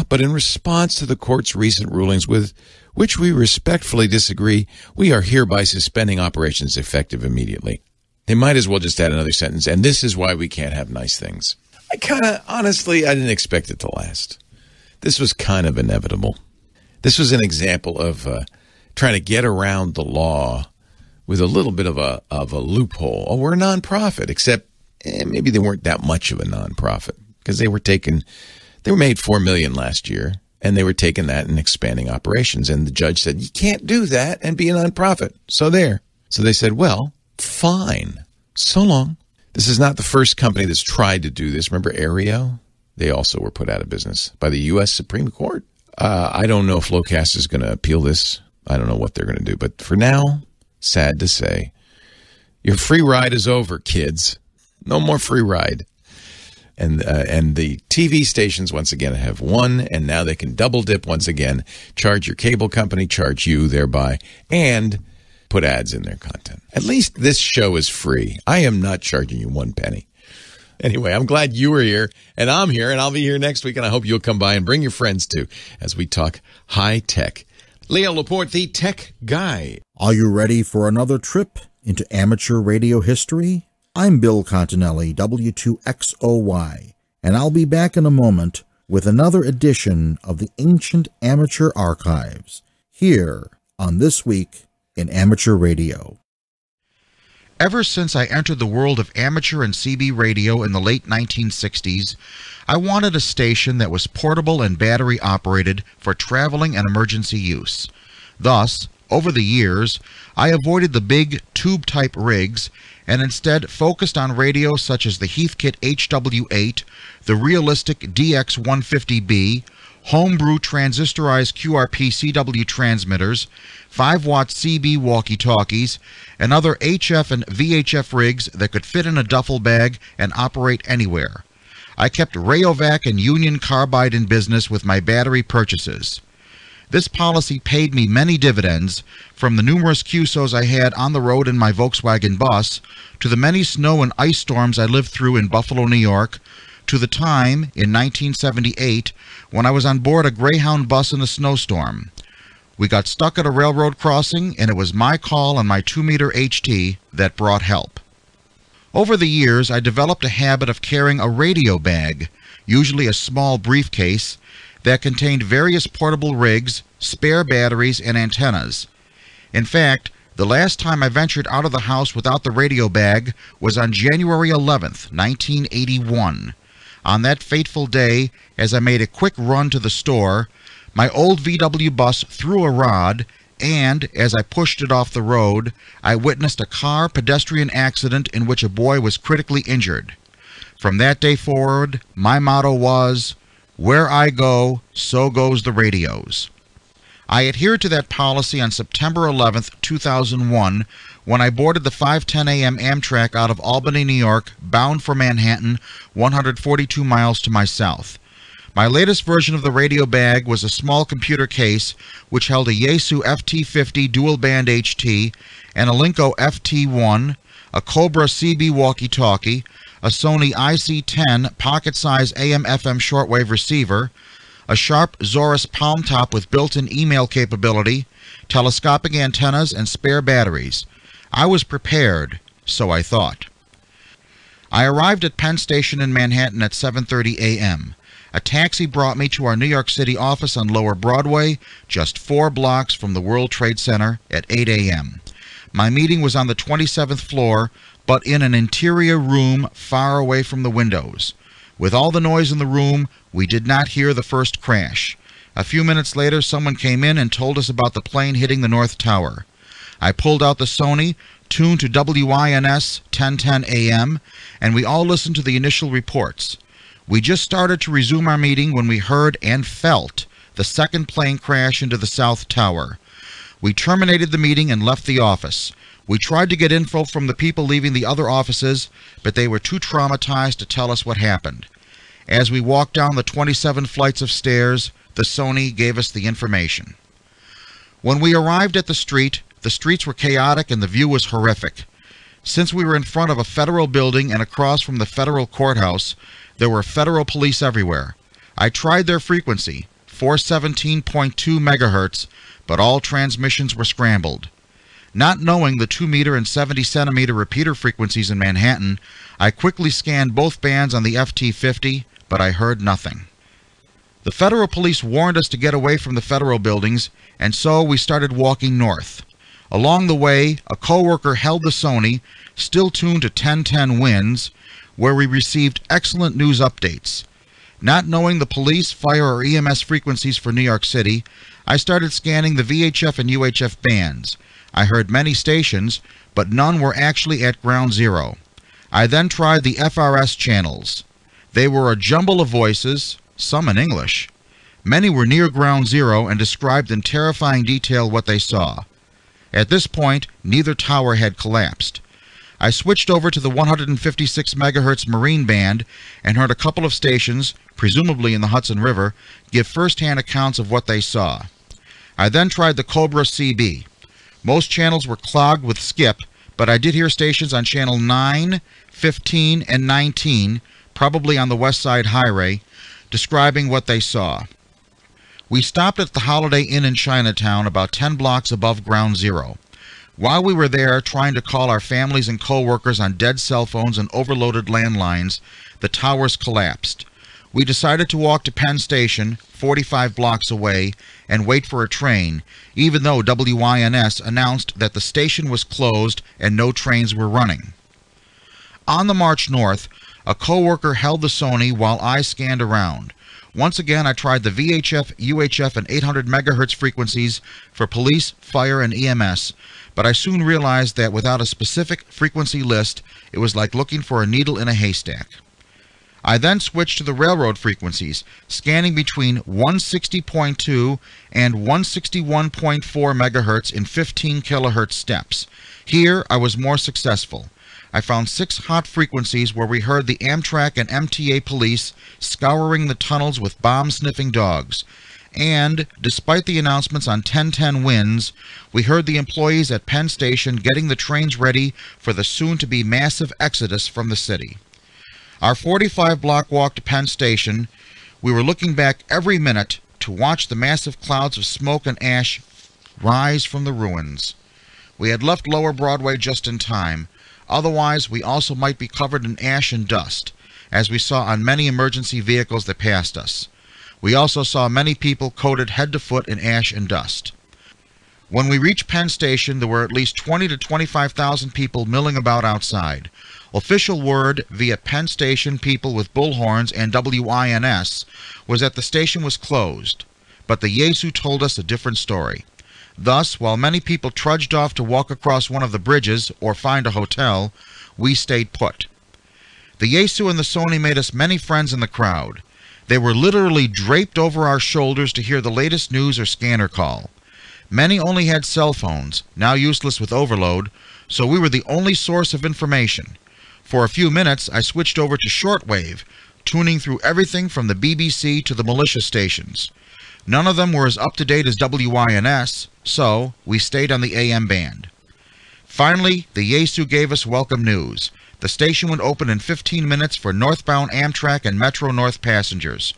but in response to the court's recent rulings with which we respectfully disagree, we are hereby suspending operations effective immediately. They might as well just add another sentence, and this is why we can't have nice things. I kind of, honestly, I didn't expect it to last. This was kind of inevitable. This was an example of uh, trying to get around the law with a little bit of a of a loophole. Oh, we're a nonprofit, except eh, maybe they weren't that much of a nonprofit because they were taking they were made four million last year, and they were taking that and expanding operations. And the judge said you can't do that and be a nonprofit. So there. So they said, well, fine. So long. This is not the first company that's tried to do this. Remember Aereo? They also were put out of business by the U.S. Supreme Court. Uh, I don't know if Locast is going to appeal this. I don't know what they're going to do. But for now, sad to say, your free ride is over, kids. No more free ride. And uh, and the TV stations once again have won, and now they can double dip once again, charge your cable company, charge you thereby, and put ads in their content. At least this show is free. I am not charging you one penny. Anyway, I'm glad you were here, and I'm here, and I'll be here next week, and I hope you'll come by and bring your friends too as we talk high tech. Leo Laporte, the tech guy. Are you ready for another trip into amateur radio history? I'm Bill Continelli, W2XOY, and I'll be back in a moment with another edition of the Ancient Amateur Archives here on This Week in Amateur Radio. Ever since I entered the world of amateur and CB radio in the late 1960s, I wanted a station that was portable and battery operated for traveling and emergency use. Thus, over the years, I avoided the big tube type rigs and instead focused on radios such as the Heathkit HW8, the realistic DX150B, homebrew transistorized QRP CW transmitters, 5 watt CB walkie talkies, and other HF and VHF rigs that could fit in a duffel bag and operate anywhere. I kept Rayovac and Union Carbide in business with my battery purchases. This policy paid me many dividends, from the numerous QSOs I had on the road in my Volkswagen bus, to the many snow and ice storms I lived through in Buffalo, New York, to the time, in 1978, when I was on board a Greyhound bus in a snowstorm. We got stuck at a railroad crossing, and it was my call on my 2 meter HT that brought help. Over the years, I developed a habit of carrying a radio bag, usually a small briefcase, that contained various portable rigs, spare batteries, and antennas. In fact, the last time I ventured out of the house without the radio bag was on January 11th, 1981. On that fateful day, as I made a quick run to the store, my old VW bus threw a rod, and as I pushed it off the road, I witnessed a car pedestrian accident in which a boy was critically injured. From that day forward, my motto was, Where I go, so goes the radios. I adhered to that policy on September 11, 2001, when I boarded the 5:10 a.m. Amtrak out of Albany, New York, bound for Manhattan, 142 miles to my south. My latest version of the radio bag was a small computer case which held a Yaesu FT50 dual band HT, an Alinco FT1, a Cobra CB walkie-talkie, a Sony IC10 pocket-size AM/FM shortwave receiver, a Sharp Zaurus palm top with built-in email capability, telescopic antennas, and spare batteries. I was prepared, so I thought. I arrived at Penn Station in Manhattan at 7:30 a.m. A taxi brought me to our New York City office on Lower Broadway, just four blocks from the World Trade Center, at 8 a.m. My meeting was on the 27th floor, but in an interior room far away from the windows. With all the noise in the room, we did not hear the first crash. A few minutes later, someone came in and told us about the plane hitting the North Tower. I pulled out the Sony, tuned to WINS 1010 AM, and we all listened to the initial reports. We just started to resume our meeting when we heard and felt the second plane crash into the South Tower. We terminated the meeting and left the office. We tried to get info from the people leaving the other offices, but they were too traumatized to tell us what happened. As we walked down the 27 flights of stairs, the Sony gave us the information. When we arrived at the street, the streets were chaotic and the view was horrific. Since we were in front of a federal building and across from the federal courthouse, there were federal police everywhere. I tried their frequency, 417.2 megahertz, but all transmissions were scrambled. Not knowing the 2 meter and 70 centimeter repeater frequencies in Manhattan, I quickly scanned both bands on the FT50, but I heard nothing. The federal police warned us to get away from the federal buildings, and so we started walking north. Along the way, a coworker held the Sony, still tuned to 1010 WINS, where we received excellent news updates. Not knowing the police, fire, or EMS frequencies for New York City, I started scanning the VHF and UHF bands. I heard many stations, but none were actually at ground zero. I then tried the FRS channels. They were a jumble of voices, some in English. Many were near ground zero and described in terrifying detail what they saw. At this point, neither tower had collapsed. I switched over to the 156 MHz Marine band and heard a couple of stations, presumably in the Hudson River, give first-hand accounts of what they saw. I then tried the Cobra CB. Most channels were clogged with skip, but I did hear stations on channel 9, 15, and 19, probably on the West Side Highway, describing what they saw. We stopped at the Holiday Inn in Chinatown, about 10 blocks above ground zero. While we were there trying to call our families and coworkers on dead cell phones and overloaded landlines, the towers collapsed. We decided to walk to Penn Station, 45 blocks away, and wait for a train, even though WINS announced that the station was closed and no trains were running. On the march north, a coworker held the Sony while I scanned around. Once again, I tried the VHF, UHF, and 800 megahertz frequencies for police, fire, and EMS, but I soon realized that without a specific frequency list, it was like looking for a needle in a haystack. I then switched to the railroad frequencies, scanning between 160.2 and 161.4 megahertz in 15 kilohertz steps. Here, I was more successful. I found six hot frequencies where we heard the Amtrak and MTA police scouring the tunnels with bomb-sniffing dogs. And, despite the announcements on 1010 WINS, we heard the employees at Penn Station getting the trains ready for the soon-to-be massive exodus from the city. Our 45-block walk to Penn Station, we were looking back every minute to watch the massive clouds of smoke and ash rise from the ruins. We had left Lower Broadway just in time. Otherwise, we also might be covered in ash and dust, as we saw on many emergency vehicles that passed us. We also saw many people coated head to foot in ash and dust. When we reached Penn Station, there were at least 20 to 25,000 people milling about outside. Official word via Penn Station people with bullhorns and WINS was that the station was closed, but the Yaesu told us a different story. Thus, while many people trudged off to walk across one of the bridges or find a hotel, we stayed put. The Yaesu and the Sony made us many friends in the crowd. They were literally draped over our shoulders to hear the latest news or scanner call. Many only had cell phones, now useless with overload, so we were the only source of information. For a few minutes, I switched over to shortwave, tuning through everything from the BBC to the militia stations. None of them were as up to date as WINS, so we stayed on the AM band. Finally, the Yaesu gave us welcome news. The station would open in 15 minutes for northbound Amtrak and Metro North passengers.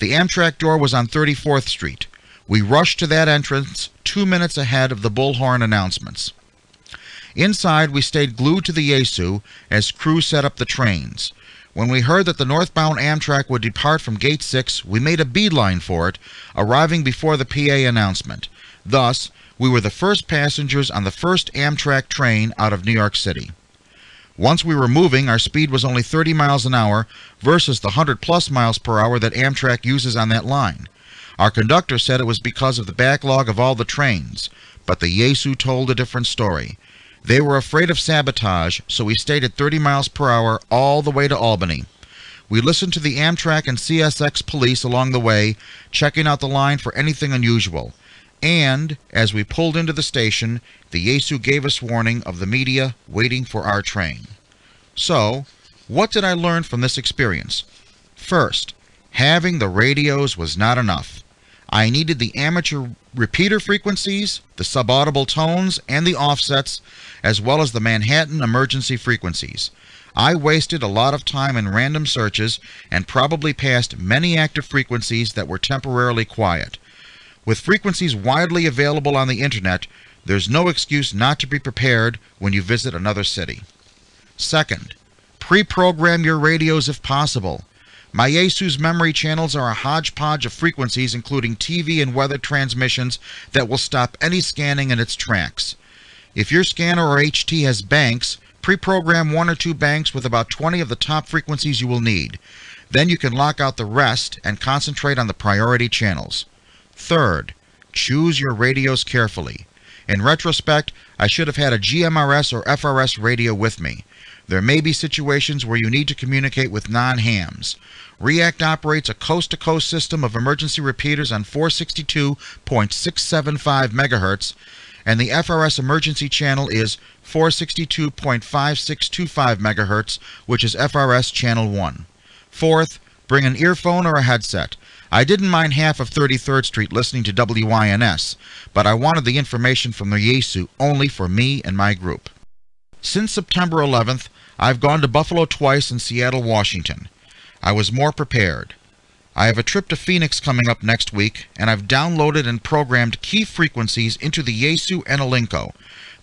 The Amtrak door was on 34th Street. We rushed to that entrance two minutes ahead of the bullhorn announcements. Inside, we stayed glued to the Yaesu as crew set up the trains. When we heard that the northbound Amtrak would depart from Gate 6, we made a beeline for it, arriving before the PA announcement. Thus, we were the first passengers on the first Amtrak train out of New York City. Once we were moving, our speed was only 30 miles an hour versus the 100 plus miles per hour that Amtrak uses on that line. Our conductor said it was because of the backlog of all the trains, but the Yaesu told a different story. They were afraid of sabotage, so we stayed at 30 miles per hour all the way to Albany. We listened to the Amtrak and CSX police along the way, checking out the line for anything unusual. And as we pulled into the station, the Yaesu gave us warning of the media waiting for our train. So, what did I learn from this experience? First, having the radios was not enough. I needed the amateur repeater frequencies, the subaudible tones, and the offsets, as well as the Manhattan emergency frequencies. I wasted a lot of time in random searches and probably passed many active frequencies that were temporarily quiet. With frequencies widely available on the internet, there's no excuse not to be prepared when you visit another city. Second, pre-program your radios if possible. My Yaesu's memory channels are a hodgepodge of frequencies including TV and weather transmissions that will stop any scanning in its tracks. If your scanner or HT has banks, pre-program one or two banks with about 20 of the top frequencies you will need. Then you can lock out the rest and concentrate on the priority channels. Third, choose your radios carefully. In retrospect, I should have had a GMRS or FRS radio with me. There may be situations where you need to communicate with non-hams. REACT operates a coast-to-coast system of emergency repeaters on 462.675 MHz, and the FRS emergency channel is 462.5625 MHz, which is FRS channel 1. Fourth, bring an earphone or a headset. I didn't mind half of 33rd Street listening to WINS, but I wanted the information from the Yaesu only for me and my group. Since September 11th, I've gone to Buffalo twice and Seattle, Washington. I was more prepared. I have a trip to Phoenix coming up next week, and I've downloaded and programmed key frequencies into the Yaesu and Alinco.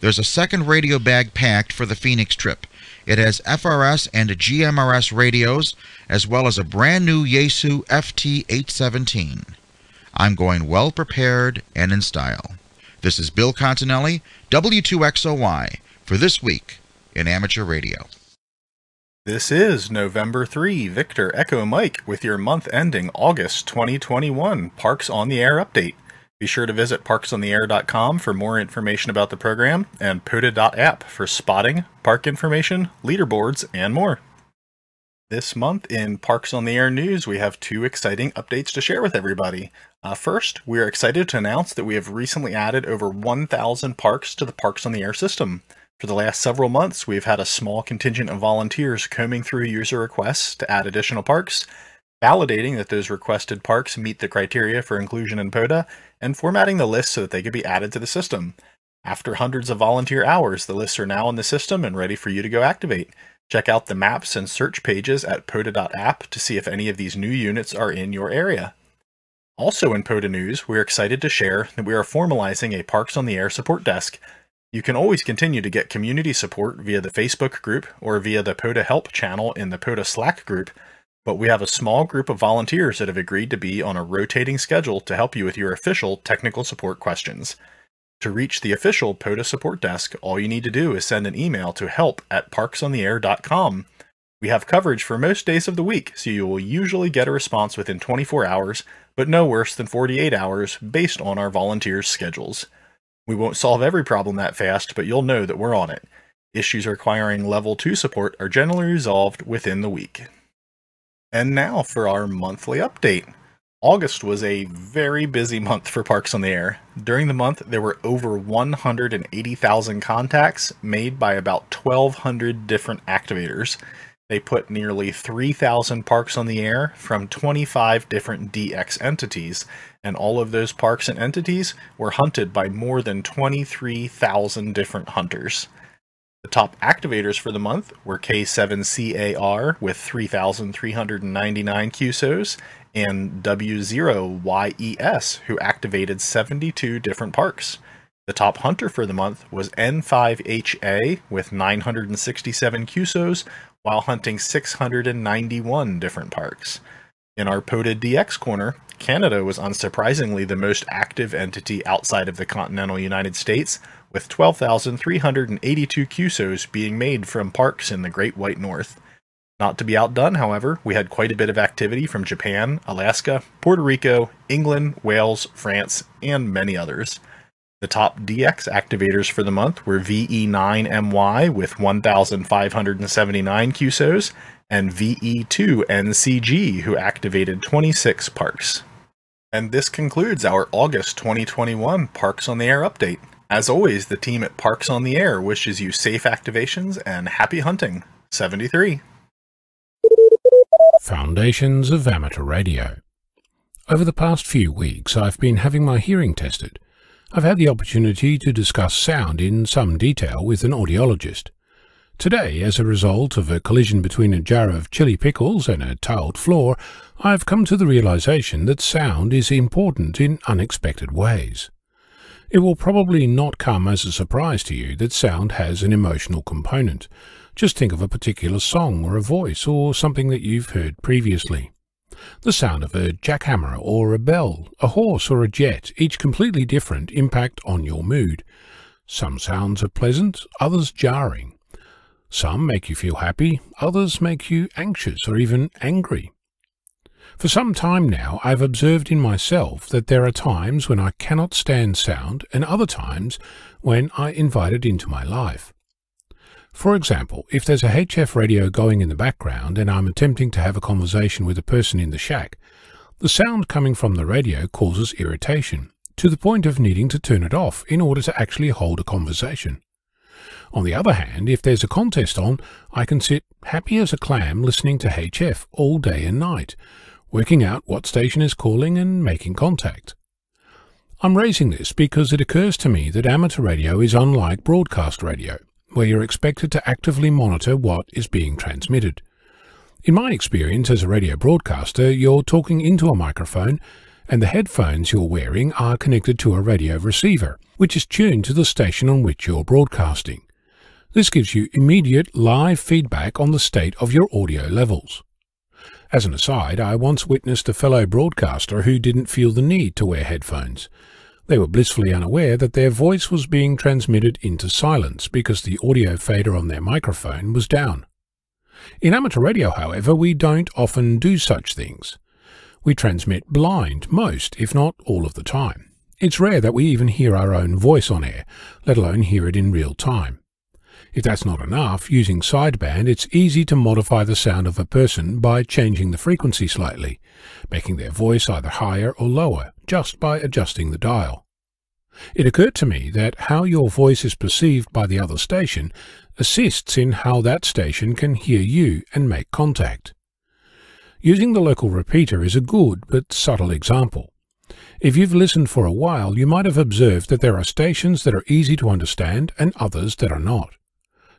There's a second radio bag packed for the Phoenix trip. It has FRS and GMRS radios, as well as a brand new Yaesu FT817. I'm going well prepared and in style. This is Bill Continelli, W2XOY, for this week in amateur radio. This is November 3, Victor Echo Mike, with your month ending August 2021 Parks on the Air update. Be sure to visit parksontheair.com for more information about the program and POTA.app for spotting, park information, leaderboards, and more. This month in Parks on the Air news, we have two exciting updates to share with everybody. Uh, first, we are excited to announce that we have recently added over 1,000 parks to the Parks on the Air system. For the last several months, we've had a small contingent of volunteers combing through user requests to add additional parks, validating that those requested parks meet the criteria for inclusion in POTA, and formatting the list so that they could be added to the system. After hundreds of volunteer hours, the lists are now in the system and ready for you to go activate. Check out the maps and search pages at POTA.app to see if any of these new units are in your area. Also in POTA News, we're excited to share that we are formalizing a Parks on the Air support desk. You can always continue to get community support via the Facebook group or via the POTA Help channel in the POTA Slack group, but we have a small group of volunteers that have agreed to be on a rotating schedule to help you with your official technical support questions. To reach the official POTA support desk, all you need to do is send an email to help at parksontheair.com. We have coverage for most days of the week, so you will usually get a response within 24 hours, but no worse than 48 hours based on our volunteers' schedules. We won't solve every problem that fast, but you'll know that we're on it. Issues requiring level 2 support are generally resolved within the week. And now for our monthly update. August was a very busy month for Parks on the Air. During the month, there were over 180,000 contacts made by about 1,200 different activators. They put nearly 3,000 parks on the air from 25 different DX entities, and all of those parks and entities were hunted by more than 23,000 different hunters. The top activators for the month were K7CAR with 3,399 QSOs and W0YES, who activated 72 different parks. The top hunter for the month was N5HA with 967 QSOs while hunting 691 different parks. In our POTA DX corner, Canada was unsurprisingly the most active entity outside of the continental United States, with 12,382 QSOs being made from parks in the Great White North. Not to be outdone, however, we had quite a bit of activity from Japan, Alaska, Puerto Rico, England, Wales, France, and many others. The top DX activators for the month were VE9MY with 1,579 QSOs and VE2NCG, who activated 26 parks. And this concludes our August 2021 Parks on the Air update. As always, the team at Parks on the Air wishes you safe activations and happy hunting. 73. Foundations of Amateur Radio. Over the past few weeks, I've been having my hearing tested. I've had the opportunity to discuss sound in some detail with an audiologist. Today, as a result of a collision between a jar of chili pickles and a tiled floor, I've come to the realization that sound is important in unexpected ways. It will probably not come as a surprise to you that sound has an emotional component. Just think of a particular song or a voice or something that you've heard previously. The sound of a jackhammer or a bell, a horse or a jet, each completely different impact on your mood. Some sounds are pleasant, others jarring. Some make you feel happy, others make you anxious or even angry. For some time now, I've observed in myself that there are times when I cannot stand sound and other times when I invite it into my life. For example, if there's a HF radio going in the background and I'm attempting to have a conversation with a person in the shack, the sound coming from the radio causes irritation, to the point of needing to turn it off in order to actually hold a conversation. On the other hand, if there's a contest on, I can sit happy as a clam listening to HF all day and night, working out what station is calling and making contact. I'm raising this because it occurs to me that amateur radio is unlike broadcast radio, where you're expected to actively monitor what is being transmitted. In my experience as a radio broadcaster, you're talking into a microphone, and the headphones you're wearing are connected to a radio receiver, which is tuned to the station on which you're broadcasting. This gives you immediate live feedback on the state of your audio levels. As an aside, I once witnessed a fellow broadcaster who didn't feel the need to wear headphones. They were blissfully unaware that their voice was being transmitted into silence because the audio fader on their microphone was down. In amateur radio, however, we don't often do such things. We transmit blind most, if not all of the time. It's rare that we even hear our own voice on air, let alone hear it in real time. If that's not enough, using sideband, it's easy to modify the sound of a person by changing the frequency slightly, making their voice either higher or lower, just by adjusting the dial. It occurred to me that how your voice is perceived by the other station assists in how that station can hear you and make contact. Using the local repeater is a good but subtle example. If you've listened for a while, you might have observed that there are stations that are easy to understand and others that are not.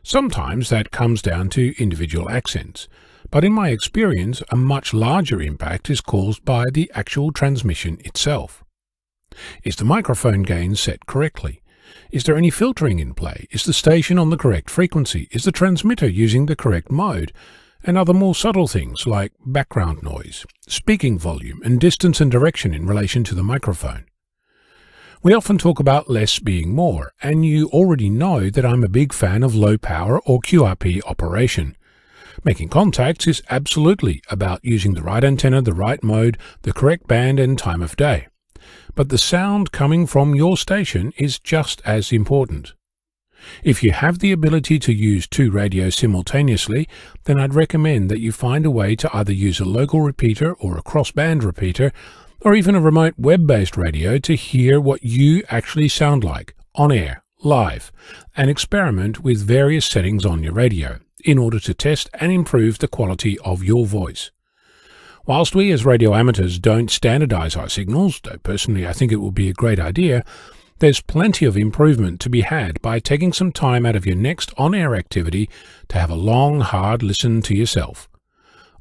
Sometimes that comes down to individual accents, but in my experience, a much larger impact is caused by the actual transmission itself. Is the microphone gain set correctly? Is there any filtering in play? Is the station on the correct frequency? Is the transmitter using the correct mode? And other more subtle things like background noise, speaking volume, and distance and direction in relation to the microphone. We often talk about less being more, and you already know that I'm a big fan of low power or QRP operation. Making contacts is absolutely about using the right antenna, the right mode, the correct band and time of day. But the sound coming from your station is just as important. If you have the ability to use two radios simultaneously, then I'd recommend that you find a way to either use a local repeater or a cross-band repeater or even a remote web-based radio to hear what you actually sound like on air, live, and experiment with various settings on your radio in order to test and improve the quality of your voice. Whilst we as radio amateurs don't standardize our signals, though personally I think it would be a great idea, there's plenty of improvement to be had by taking some time out of your next on-air activity to have a long, hard listen to yourself.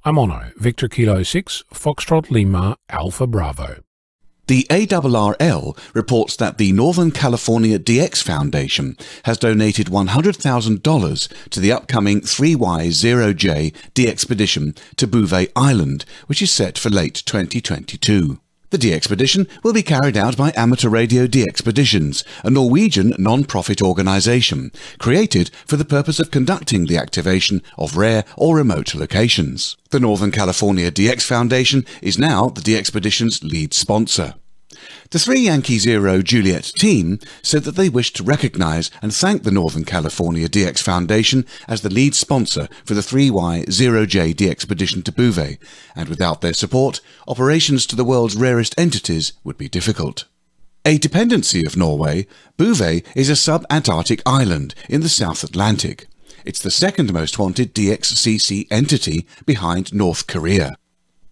I'm Victor Kilo 6, Foxtrot Lima, Alpha Bravo. The ARRL reports that the Northern California DX Foundation has donated $100,000 to the upcoming 3Y0J DX expedition to Bouvet Island, which is set for late 2022. The DXpedition will be carried out by Amateur Radio DXpeditions, a Norwegian non-profit organisation, created for the purpose of conducting the activation of rare or remote locations. The Northern California DX Foundation is now the DXpedition's lead sponsor. The three Yankee Zero Juliet team said that they wished to recognize and thank the Northern California DX Foundation as the lead sponsor for the 3Y Zero J expedition to Bouvet, and without their support, operations to the world's rarest entities would be difficult. A dependency of Norway, Bouvet is a sub-Antarctic island in the South Atlantic. It's the second most wanted DXCC entity behind North Korea.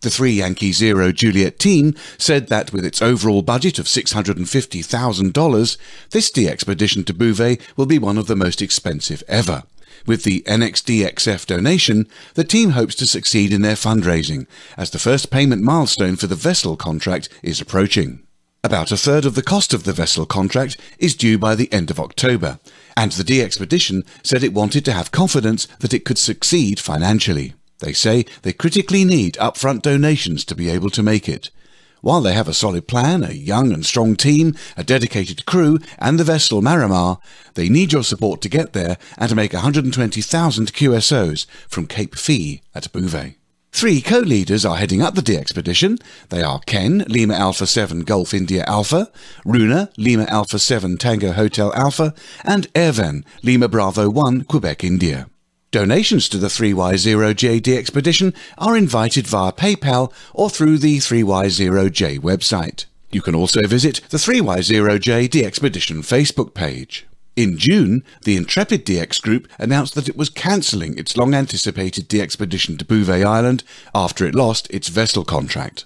The three Yankee Zero Juliet team said that with its overall budget of $650,000, this DXpedition to Bouvet will be one of the most expensive ever. With the NCDXF donation, the team hopes to succeed in their fundraising, as the first payment milestone for the vessel contract is approaching. About a third of the cost of the vessel contract is due by the end of October, and the DXpedition said it wanted to have confidence that it could succeed financially. They say they critically need upfront donations to be able to make it. While they have a solid plan, a young and strong team, a dedicated crew, and the vessel Marimar, they need your support to get there and to make 120,000 QSOs from Cape Fee at Bouvet. Three co-leaders are heading up the expedition. They are Ken, Lima Alpha 7 Golf India Alpha, Runa, Lima Alpha 7 Tango Hotel Alpha, and Ervan, Lima Bravo 1 Quebec India. Donations to the 3Y0J expedition are invited via PayPal or through the 3Y0J website. You can also visit the 3Y0J expedition Facebook page. In June, the Intrepid DX Group announced that it was cancelling its long anticipated DXpedition to Bouvet Island after it lost its vessel contract.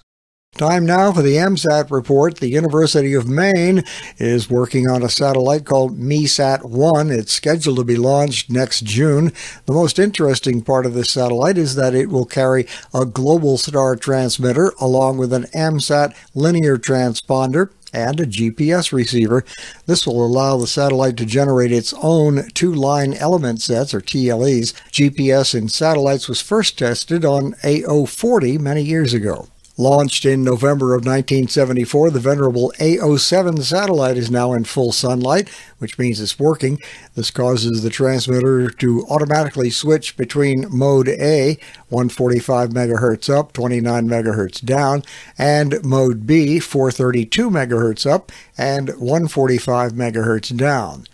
Time now for the AMSAT report. The University of Maine is working on a satellite called MESAT 1. It's scheduled to be launched next June. The most interesting part of this satellite is that it will carry a Globalstar transmitter along with an AMSAT linear transponder and a GPS receiver. This will allow the satellite to generate its own two line element sets, or TLEs. GPS in satellites was first tested on AO40 many years ago. Launched in November of 1974, the venerable AO7 satellite is now in full sunlight, which means it's working. This causes the transmitter to automatically switch between mode A, 145 megahertz up, 29 megahertz down, and mode B, 432 megahertz up and 145 megahertz down.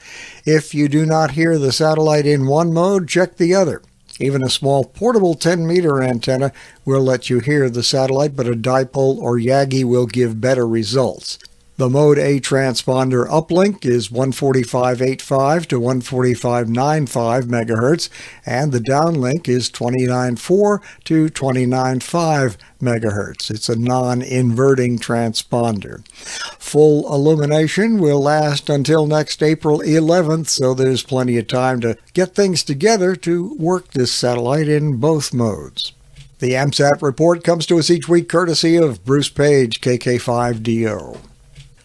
If you do not hear the satellite in one mode, check the other. Even a small portable 10 meter antenna will let you hear the satellite, but a dipole or Yagi will give better results. The Mode A transponder uplink is 145.85 to 145.95 MHz, and the downlink is 29.4 to 29.5 MHz. It's a non-inverting transponder. Full illumination will last until next April 11th, so there's plenty of time to get things together to work this satellite in both modes. The AMSAT report comes to us each week courtesy of Bruce Paige, KK5DO.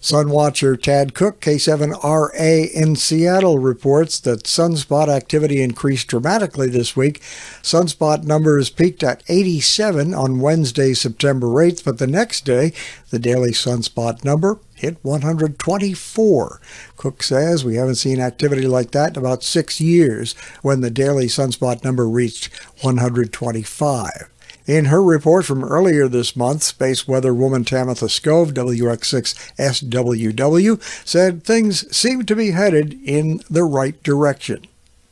Sunwatcher Tad Cook, K7RA in Seattle, reports that sunspot activity increased dramatically this week. Sunspot numbers peaked at 87 on Wednesday, September 8th, but the next day, the daily sunspot number hit 124. Cook says we haven't seen activity like that in about six years when the daily sunspot number reached 125. In her report from earlier this month, space weather woman Tamitha Skov, WX6SWW, said things seem to be headed in the right direction.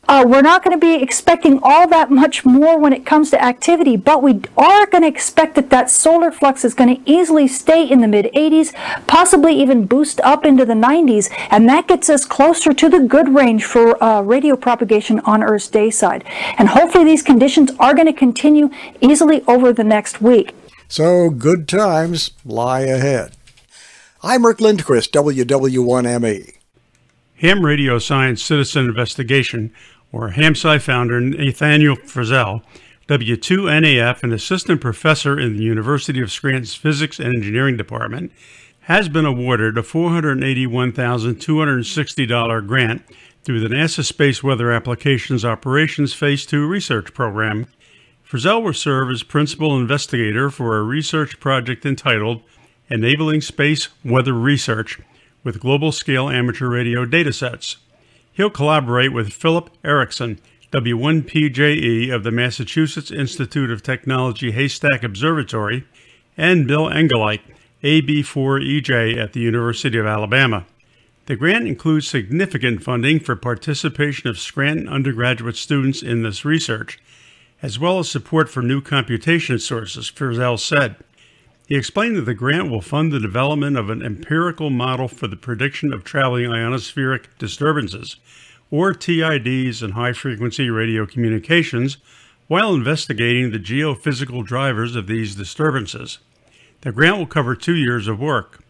Uh, we're not going to be expecting all that much more when it comes to activity, but we are going to expect that that solar flux is going to easily stay in the mid 80s, possibly even boost up into the 90s, and that gets us closer to the good range for uh, radio propagation on Earth's day side. And hopefully these conditions are going to continue easily over the next week. So good times lie ahead. I'm Rick Lindquist, WW1ME. Ham Radio Science Citizen Investigation or HamSCI founder Nathaniel Frissell, W2NAF, an assistant professor in the University of Scranton's Physics and Engineering Department, has been awarded a $481,260 grant through the NASA Space Weather Applications Operations Phase 2 research program. Frissell will serve as principal investigator for a research project entitled Enabling Space Weather Research with Global Scale Amateur Radio Datasets. He'll collaborate with Philip Erickson, W1PJE of the Massachusetts Institute of Technology Haystack Observatory, and Bill Engelke, AB4EJ at the University of Alabama. The grant includes significant funding for participation of Scranton undergraduate students in this research, as well as support for new computation sources, Frissell said. He explained that the grant will fund the development of an empirical model for the prediction of traveling ionospheric disturbances, or TIDs, in high frequency radio communications, while investigating the geophysical drivers of these disturbances. The grant will cover two years of work.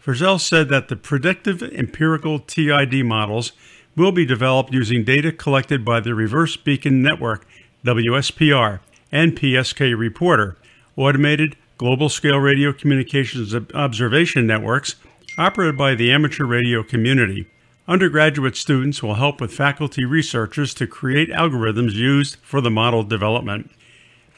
Frissell said that the predictive empirical TID models will be developed using data collected by the Reverse Beacon Network, WSPR, and PSK Reporter, automated global scale radio communications observation networks operated by the amateur radio community. Undergraduate students will help with faculty researchers to create algorithms used for the model development.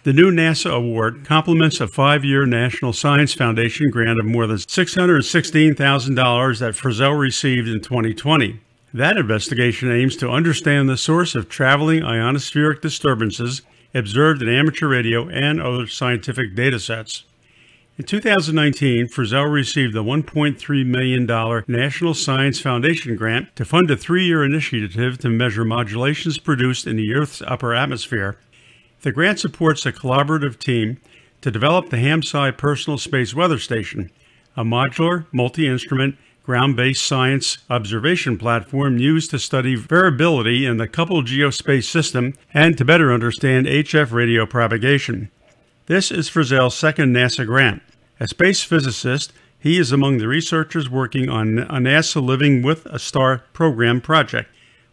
The new NASA award complements a five year National Science Foundation grant of more than $616,000 that Frissell received in 2020. That investigation aims to understand the source of traveling ionospheric disturbances observed in amateur radio and other scientific data sets. In 2019, Frissell received a $1.3 million National Science Foundation grant to fund a three year initiative to measure modulations produced in the Earth's upper atmosphere. The grant supports a collaborative team to develop the HamSCI Personal Space Weather Station, a modular, multi instrument, ground based science observation platform used to study variability in the coupled geospace system and to better understand HF radio propagation. This is Frissell's second NASA grant. A space physicist, he is among the researchers working on a NASA Living with a Star program project.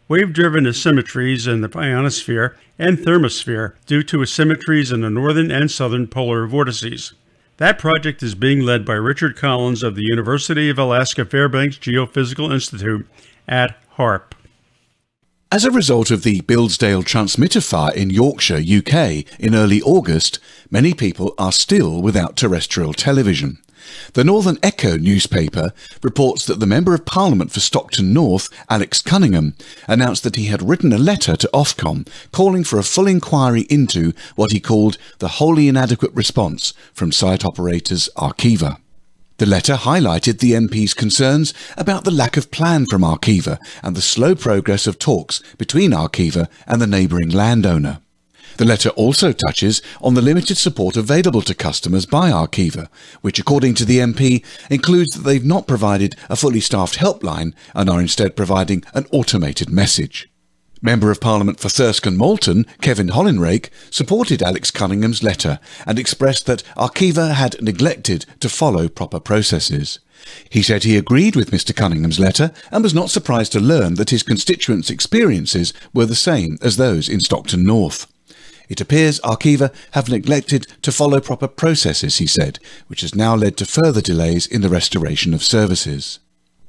Wave driven asymmetries in the ionosphere and thermosphere due to asymmetries in the northern and southern polar vortices. That project is being led by Richard Collins of the University of Alaska Fairbanks Geophysical Institute at HAARP. As a result of the Bilsdale transmitter fire in Yorkshire, UK, in early August, many people are still without terrestrial television. The Northern Echo newspaper reports that the Member of Parliament for Stockton North, Alex Cunningham, announced that he had written a letter to Ofcom calling for a full inquiry into what he called the wholly inadequate response from site operators Arqiva. The letter highlighted the MP's concerns about the lack of plan from Arqiva and the slow progress of talks between Arqiva and the neighbouring landowner. The letter also touches on the limited support available to customers by Arqiva, which according to the MP includes that they've not provided a fully staffed helpline and are instead providing an automated message. Member of Parliament for Thirsk and Malton, Kevin Hollinrake, supported Alex Cunningham's letter and expressed that Arqiva had neglected to follow proper processes. He said he agreed with Mr Cunningham's letter and was not surprised to learn that his constituents' experiences were the same as those in Stockton North. It appears Arqiva have neglected to follow proper processes, he said, which has now led to further delays in the restoration of services.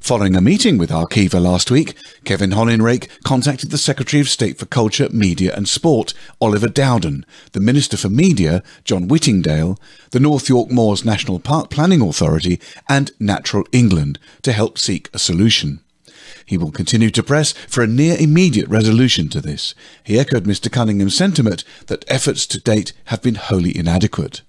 Following a meeting with Arqiva last week, Kevin Hollinrake contacted the Secretary of State for Culture, Media and Sport, Oliver Dowden, the Minister for Media, John Whittingdale, the North York Moors National Park Planning Authority, and Natural England to help seek a solution. He will continue to press for a near immediate resolution to this. He echoed Mr Cunningham's sentiment that efforts to date have been wholly inadequate.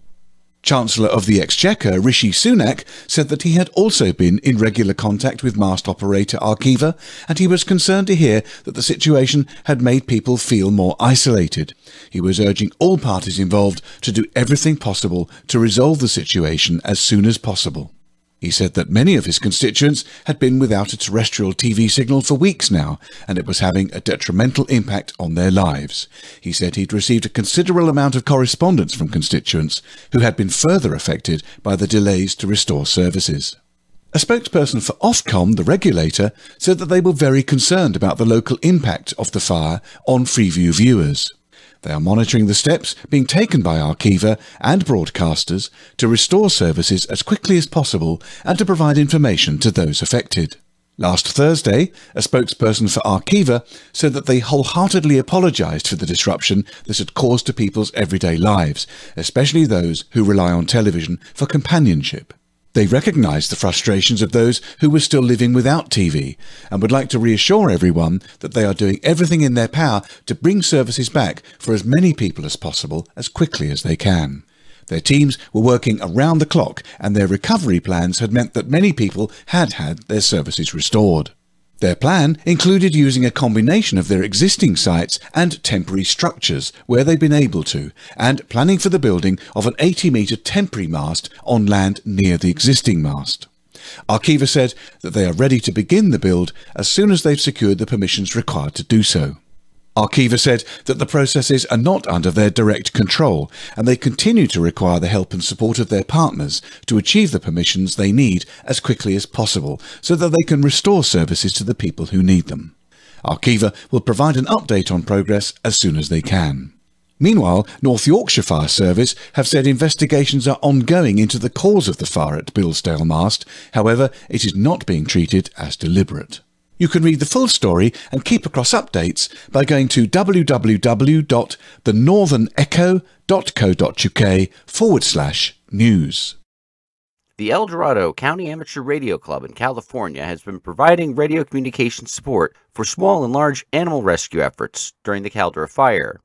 Chancellor of the Exchequer, Rishi Sunak, said that he had also been in regular contact with mast operator Arqiva, and he was concerned to hear that the situation had made people feel more isolated. He was urging all parties involved to do everything possible to resolve the situation as soon as possible. He said that many of his constituents had been without a terrestrial TV signal for weeks now, and it was having a detrimental impact on their lives. He said he'd received a considerable amount of correspondence from constituents who had been further affected by the delays to restore services. A spokesperson for Ofcom, the regulator, said that they were very concerned about the local impact of the fire on Freeview viewers. They are monitoring the steps being taken by Arqiva and broadcasters to restore services as quickly as possible and to provide information to those affected. Last Thursday, a spokesperson for Arqiva said that they wholeheartedly apologised for the disruption this had caused to people's everyday lives, especially those who rely on television for companionship. They recognise the frustrations of those who were still living without TV and would like to reassure everyone that they are doing everything in their power to bring services back for as many people as possible as quickly as they can. Their teams were working around the clock, and their recovery plans had meant that many people had had their services restored. Their plan included using a combination of their existing sites and temporary structures where they'd been able to, and planning for the building of an 80 metre temporary mast on land near the existing mast. Arqiva said that they are ready to begin the build as soon as they've secured the permissions required to do so. Arqiva said that the processes are not under their direct control, and they continue to require the help and support of their partners to achieve the permissions they need as quickly as possible so that they can restore services to the people who need them. Arqiva will provide an update on progress as soon as they can. Meanwhile, North Yorkshire Fire Service have said investigations are ongoing into the cause of the fire at Bilsdale Mast, however, it is not being treated as deliberate. You can read the full story and keep across updates by going to www.thenorthernecho.co.uk forward slash news. The El Dorado County Amateur Radio Club in California has been providing radio communication support for small and large animal rescue efforts during the Caldor fire.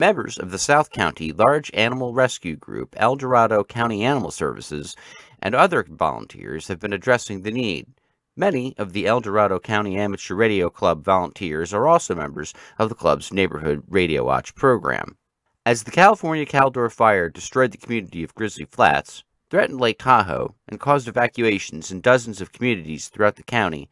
Members of the South County Large Animal Rescue Group, El Dorado County Animal Services, and other volunteers have been addressing the need. Many of the El Dorado County Amateur Radio Club volunteers are also members of the club's Neighborhood Radio Watch program. As the California Caldor fire destroyed the community of Grizzly Flats, threatened Lake Tahoe, and caused evacuations in dozens of communities throughout the county,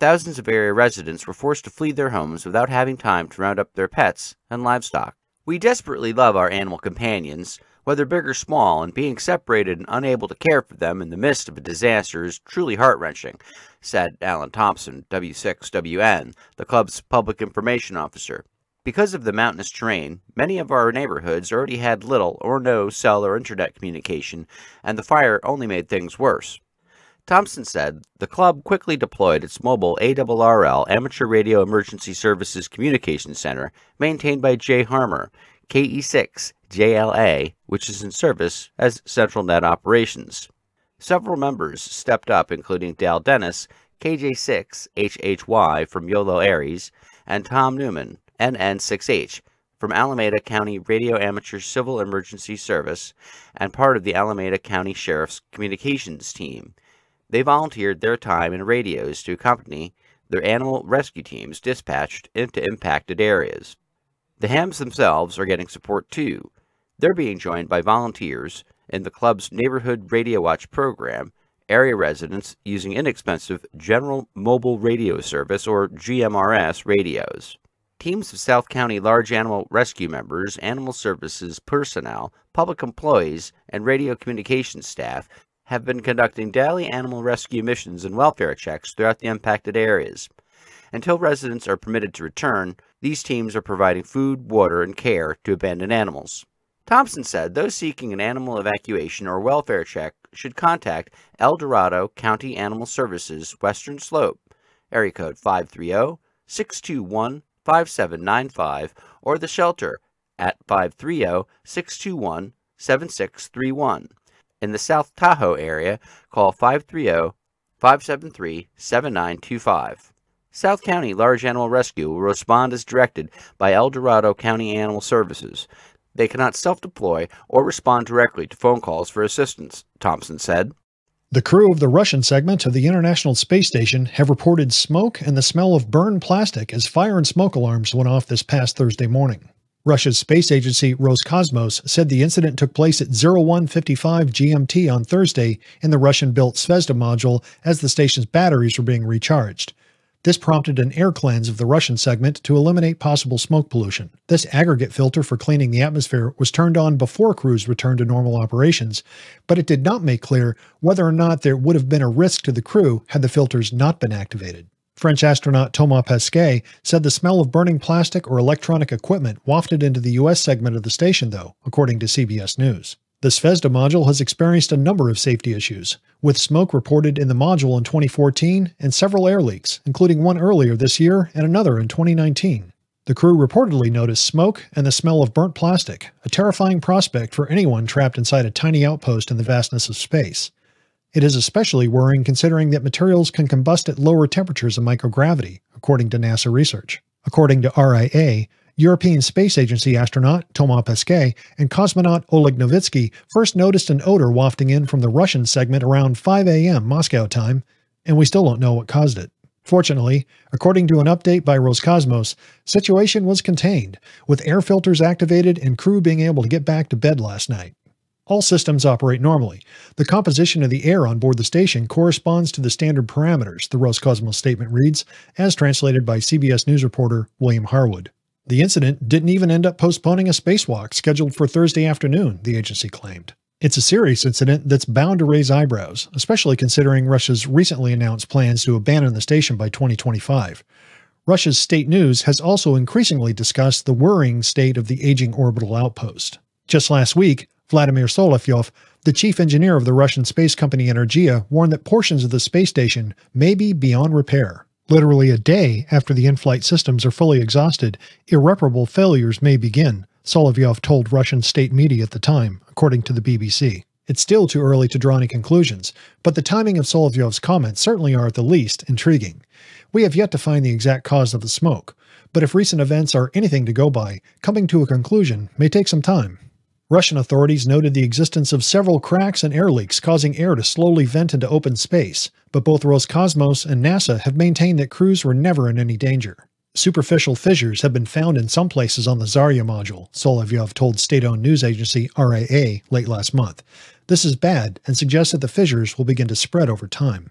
thousands of area residents were forced to flee their homes without having time to round up their pets and livestock. We desperately love our animal companions, whether big or small, and being separated and unable to care for them in the midst of a disaster is truly heart wrenching, said Alan Thompson, W6WN, the club's public information officer. Because of the mountainous terrain, many of our neighborhoods already had little or no cell or internet communication, and the fire only made things worse. Thompson said the club quickly deployed its mobile ARRL Amateur Radio Emergency Services Communication Center, maintained by Jay Harmer, KE6 JLA, which is in service as Central Net Operations. Several members stepped up, including Dale Dennis, KJ6HHY from Yolo ARES, and Tom Newman, NN6H, from Alameda County Radio Amateur Civil Emergency Service and part of the Alameda County Sheriff's Communications Team. They volunteered their time and radios to accompany their animal rescue teams dispatched into impacted areas. The hams themselves are getting support too. They're being joined by volunteers in the club's Neighborhood Radio Watch program, area residents using inexpensive General Mobile Radio Service or GMRS radios. Teams of South County large animal rescue members, animal services personnel, public employees, and radio communications staff have been conducting daily animal rescue missions and welfare checks throughout the impacted areas. Until residents are permitted to return, these teams are providing food, water, and care to abandoned animals. Thompson said those seeking an animal evacuation or welfare check should contact El Dorado County Animal Services Western Slope, area code 530 621 5795, or the shelter at 530 621 7631. In the South Tahoe area, call 530 573 7925. South County Large Animal Rescue will respond as directed by El Dorado County Animal Services. They cannot self deploy or respond directly to phone calls for assistance, Thompson said. The crew of the Russian segment of the International Space Station have reported smoke and the smell of burned plastic as fire and smoke alarms went off this past Thursday morning. Russia's space agency Roscosmos said the incident took place at 0155 GMT on Thursday in the Russian built Zvezda module as the station's batteries were being recharged. This prompted an air cleanse of the Russian segment to eliminate possible smoke pollution. This aggregate filter for cleaning the atmosphere was turned on before crews returned to normal operations, but it did not make clear whether or not there would have been a risk to the crew had the filters not been activated. French astronaut Thomas Pesquet said the smell of burning plastic or electronic equipment wafted into the U.S. segment of the station, though, according to CBS News. The Zvezda module has experienced a number of safety issues, with smoke reported in the module in 2014 and several air leaks, including one earlier this year and another in 2019. The crew reportedly noticed smoke and the smell of burnt plastic, a terrifying prospect for anyone trapped inside a tiny outpost in the vastness of space. It is especially worrying considering that materials can combust at lower temperatures of microgravity, according to NASA research. According to RIA, European Space Agency astronaut Thomas Pesquet and cosmonaut Oleg Novitsky first noticed an odor wafting in from the Russian segment around 5 a.m. Moscow time, and we still don't know what caused it. Fortunately, according to an update by Roscosmos, situation was contained, with air filters activated and crew being able to get back to bed last night. All systems operate normally. The composition of the air on board the station corresponds to the standard parameters, the Roscosmos statement reads, as translated by CBS News reporter William Harwood. The incident didn't even end up postponing a spacewalk scheduled for Thursday afternoon, the agency claimed. It's a serious incident that's bound to raise eyebrows, especially considering Russia's recently announced plans to abandon the station by 2025. Russia's state news has also increasingly discussed the worrying state of the aging orbital outpost. Just last week, Vladimir Solovyov, the chief engineer of the Russian space company Energia, warned that portions of the space station may be beyond repair. Literally a day after the in flight systems are fully exhausted, irreparable failures may begin, Solovyov told Russian state media at the time, according to the BBC. It's still too early to draw any conclusions, but the timing of Solovyov's comments certainly are at the least intriguing. We have yet to find the exact cause of the smoke, but if recent events are anything to go by, coming to a conclusion may take some time. Russian authorities noted the existence of several cracks and air leaks causing air to slowly vent into open space, but both Roscosmos and NASA have maintained that crews were never in any danger. Superficial fissures have been found in some places on the Zarya module, Solovyov told state-owned news agency RIA late last month. This is bad and suggests that the fissures will begin to spread over time.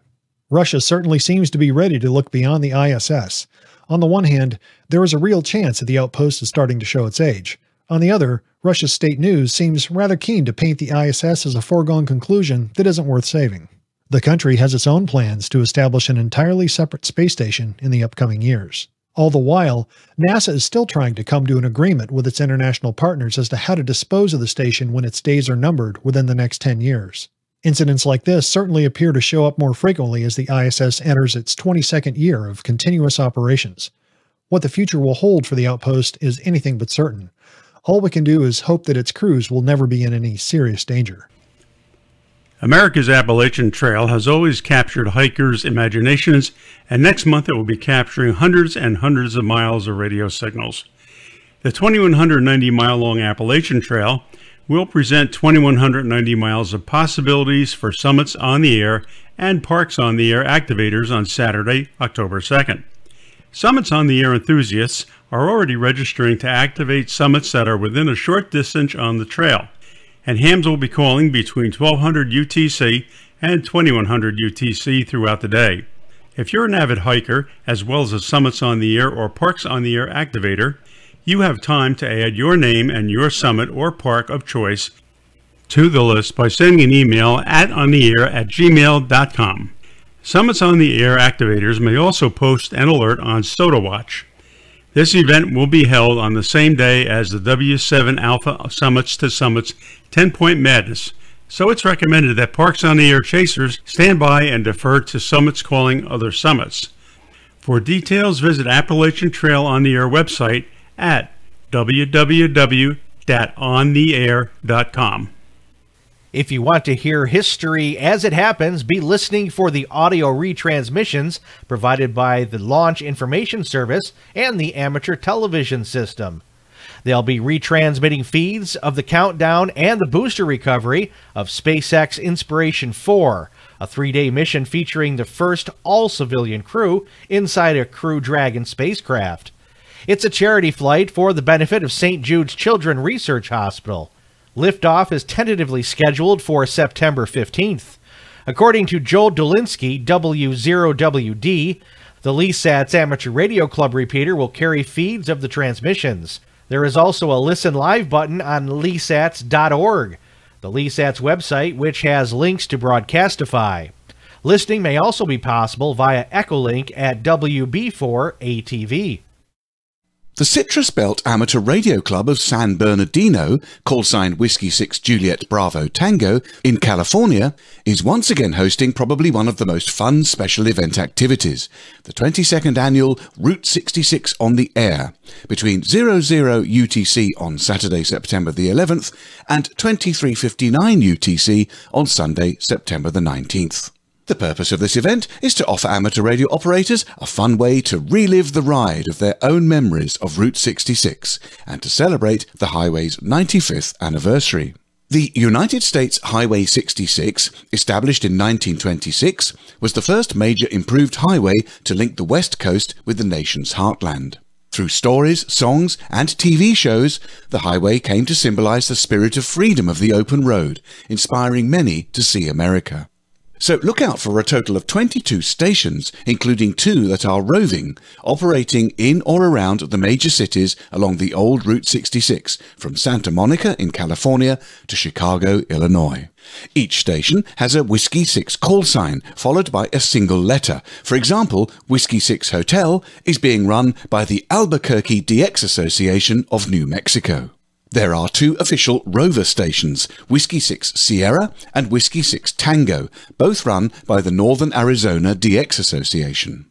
Russia certainly seems to be ready to look beyond the ISS. On the one hand, there is a real chance that the outpost is starting to show its age. On the other, Russia's state news seems rather keen to paint the ISS as a foregone conclusion that isn't worth saving. The country has its own plans to establish an entirely separate space station in the upcoming years. All the while, NASA is still trying to come to an agreement with its international partners as to how to dispose of the station when its days are numbered within the next 10 years. Incidents like this certainly appear to show up more frequently as the ISS enters its 22nd year of continuous operations. What the future will hold for the outpost is anything but certain, all we can do is hope that its crews will never be in any serious danger. America's Appalachian Trail has always captured hikers' imaginations, and next month it will be capturing hundreds and hundreds of miles of radio signals. The 2,190 mile long Appalachian Trail will present 2,190 miles of possibilities for summits on the air and parks on the air activators on Saturday, October 2nd. Summits on the Air enthusiasts are already registering to activate summits that are within a short distance on the trail, and hams will be calling between 1200 UTC and 2100 UTC throughout the day. If you're an avid hiker, as well as a Summits on the Air or Parks on the Air activator, you have time to add your name and your summit or park of choice to the list by sending an email at ontheair at gmail.com. Summits on the Air activators may also post an alert on SOTAwatch. This event will be held on the same day as the W7 Alpha Summits to Summits 10 Point Madness, so it's recommended that Parks on the Air chasers stand by and defer to summits calling other summits. For details, visit Appalachian Trail on the Air website at www.ontheair.com. If you want to hear history as it happens, be listening for the audio retransmissions provided by the Launch Information Service and the Amateur Television System. They'll be retransmitting feeds of the countdown and the booster recovery of SpaceX Inspiration 4, a three day mission featuring the first all civilian crew inside a Crew Dragon spacecraft. It's a charity flight for the benefit of St. Jude's Children Research Hospital. Liftoff is tentatively scheduled for September 15th. According to Joel Dolinsky, W0WD, the LISATS Amateur Radio Club repeater will carry feeds of the transmissions. There is also a Listen Live button on LISATS.org, the LISATS website, which has links to Broadcastify. Listening may also be possible via Echolink at WB4ATV. The Citrus Belt Amateur Radio Club of San Bernardino, call sign Whiskey 6 Juliet Bravo Tango, in California, is once again hosting probably one of the most fun special event activities, the 22nd annual Route 66 on the Air, between 00 UTC on Saturday, September the 11th, and 2359 UTC on Sunday, September the 19th. The purpose of this event is to offer amateur radio operators a fun way to relive the ride of their own memories of Route 66 and to celebrate the highway's 95th anniversary. The United States Highway 66, established in 1926, was the first major improved highway to link the West Coast with the nation's heartland. Through stories, songs, and TV shows, the highway came to symbolize the spirit of freedom of the open road, inspiring many to see America. So look out for a total of 22 stations, including two that are roving, operating in or around the major cities along the old Route 66 from Santa Monica in California to Chicago, Illinois. Each station has a Whiskey 6 call sign, followed by a single letter. For example, Whiskey 6 Hotel is being run by the Albuquerque DX Association of New Mexico. There are two official rover stations, Whiskey 6 Sierra and Whiskey 6 Tango, both run by the Northern Arizona DX Association.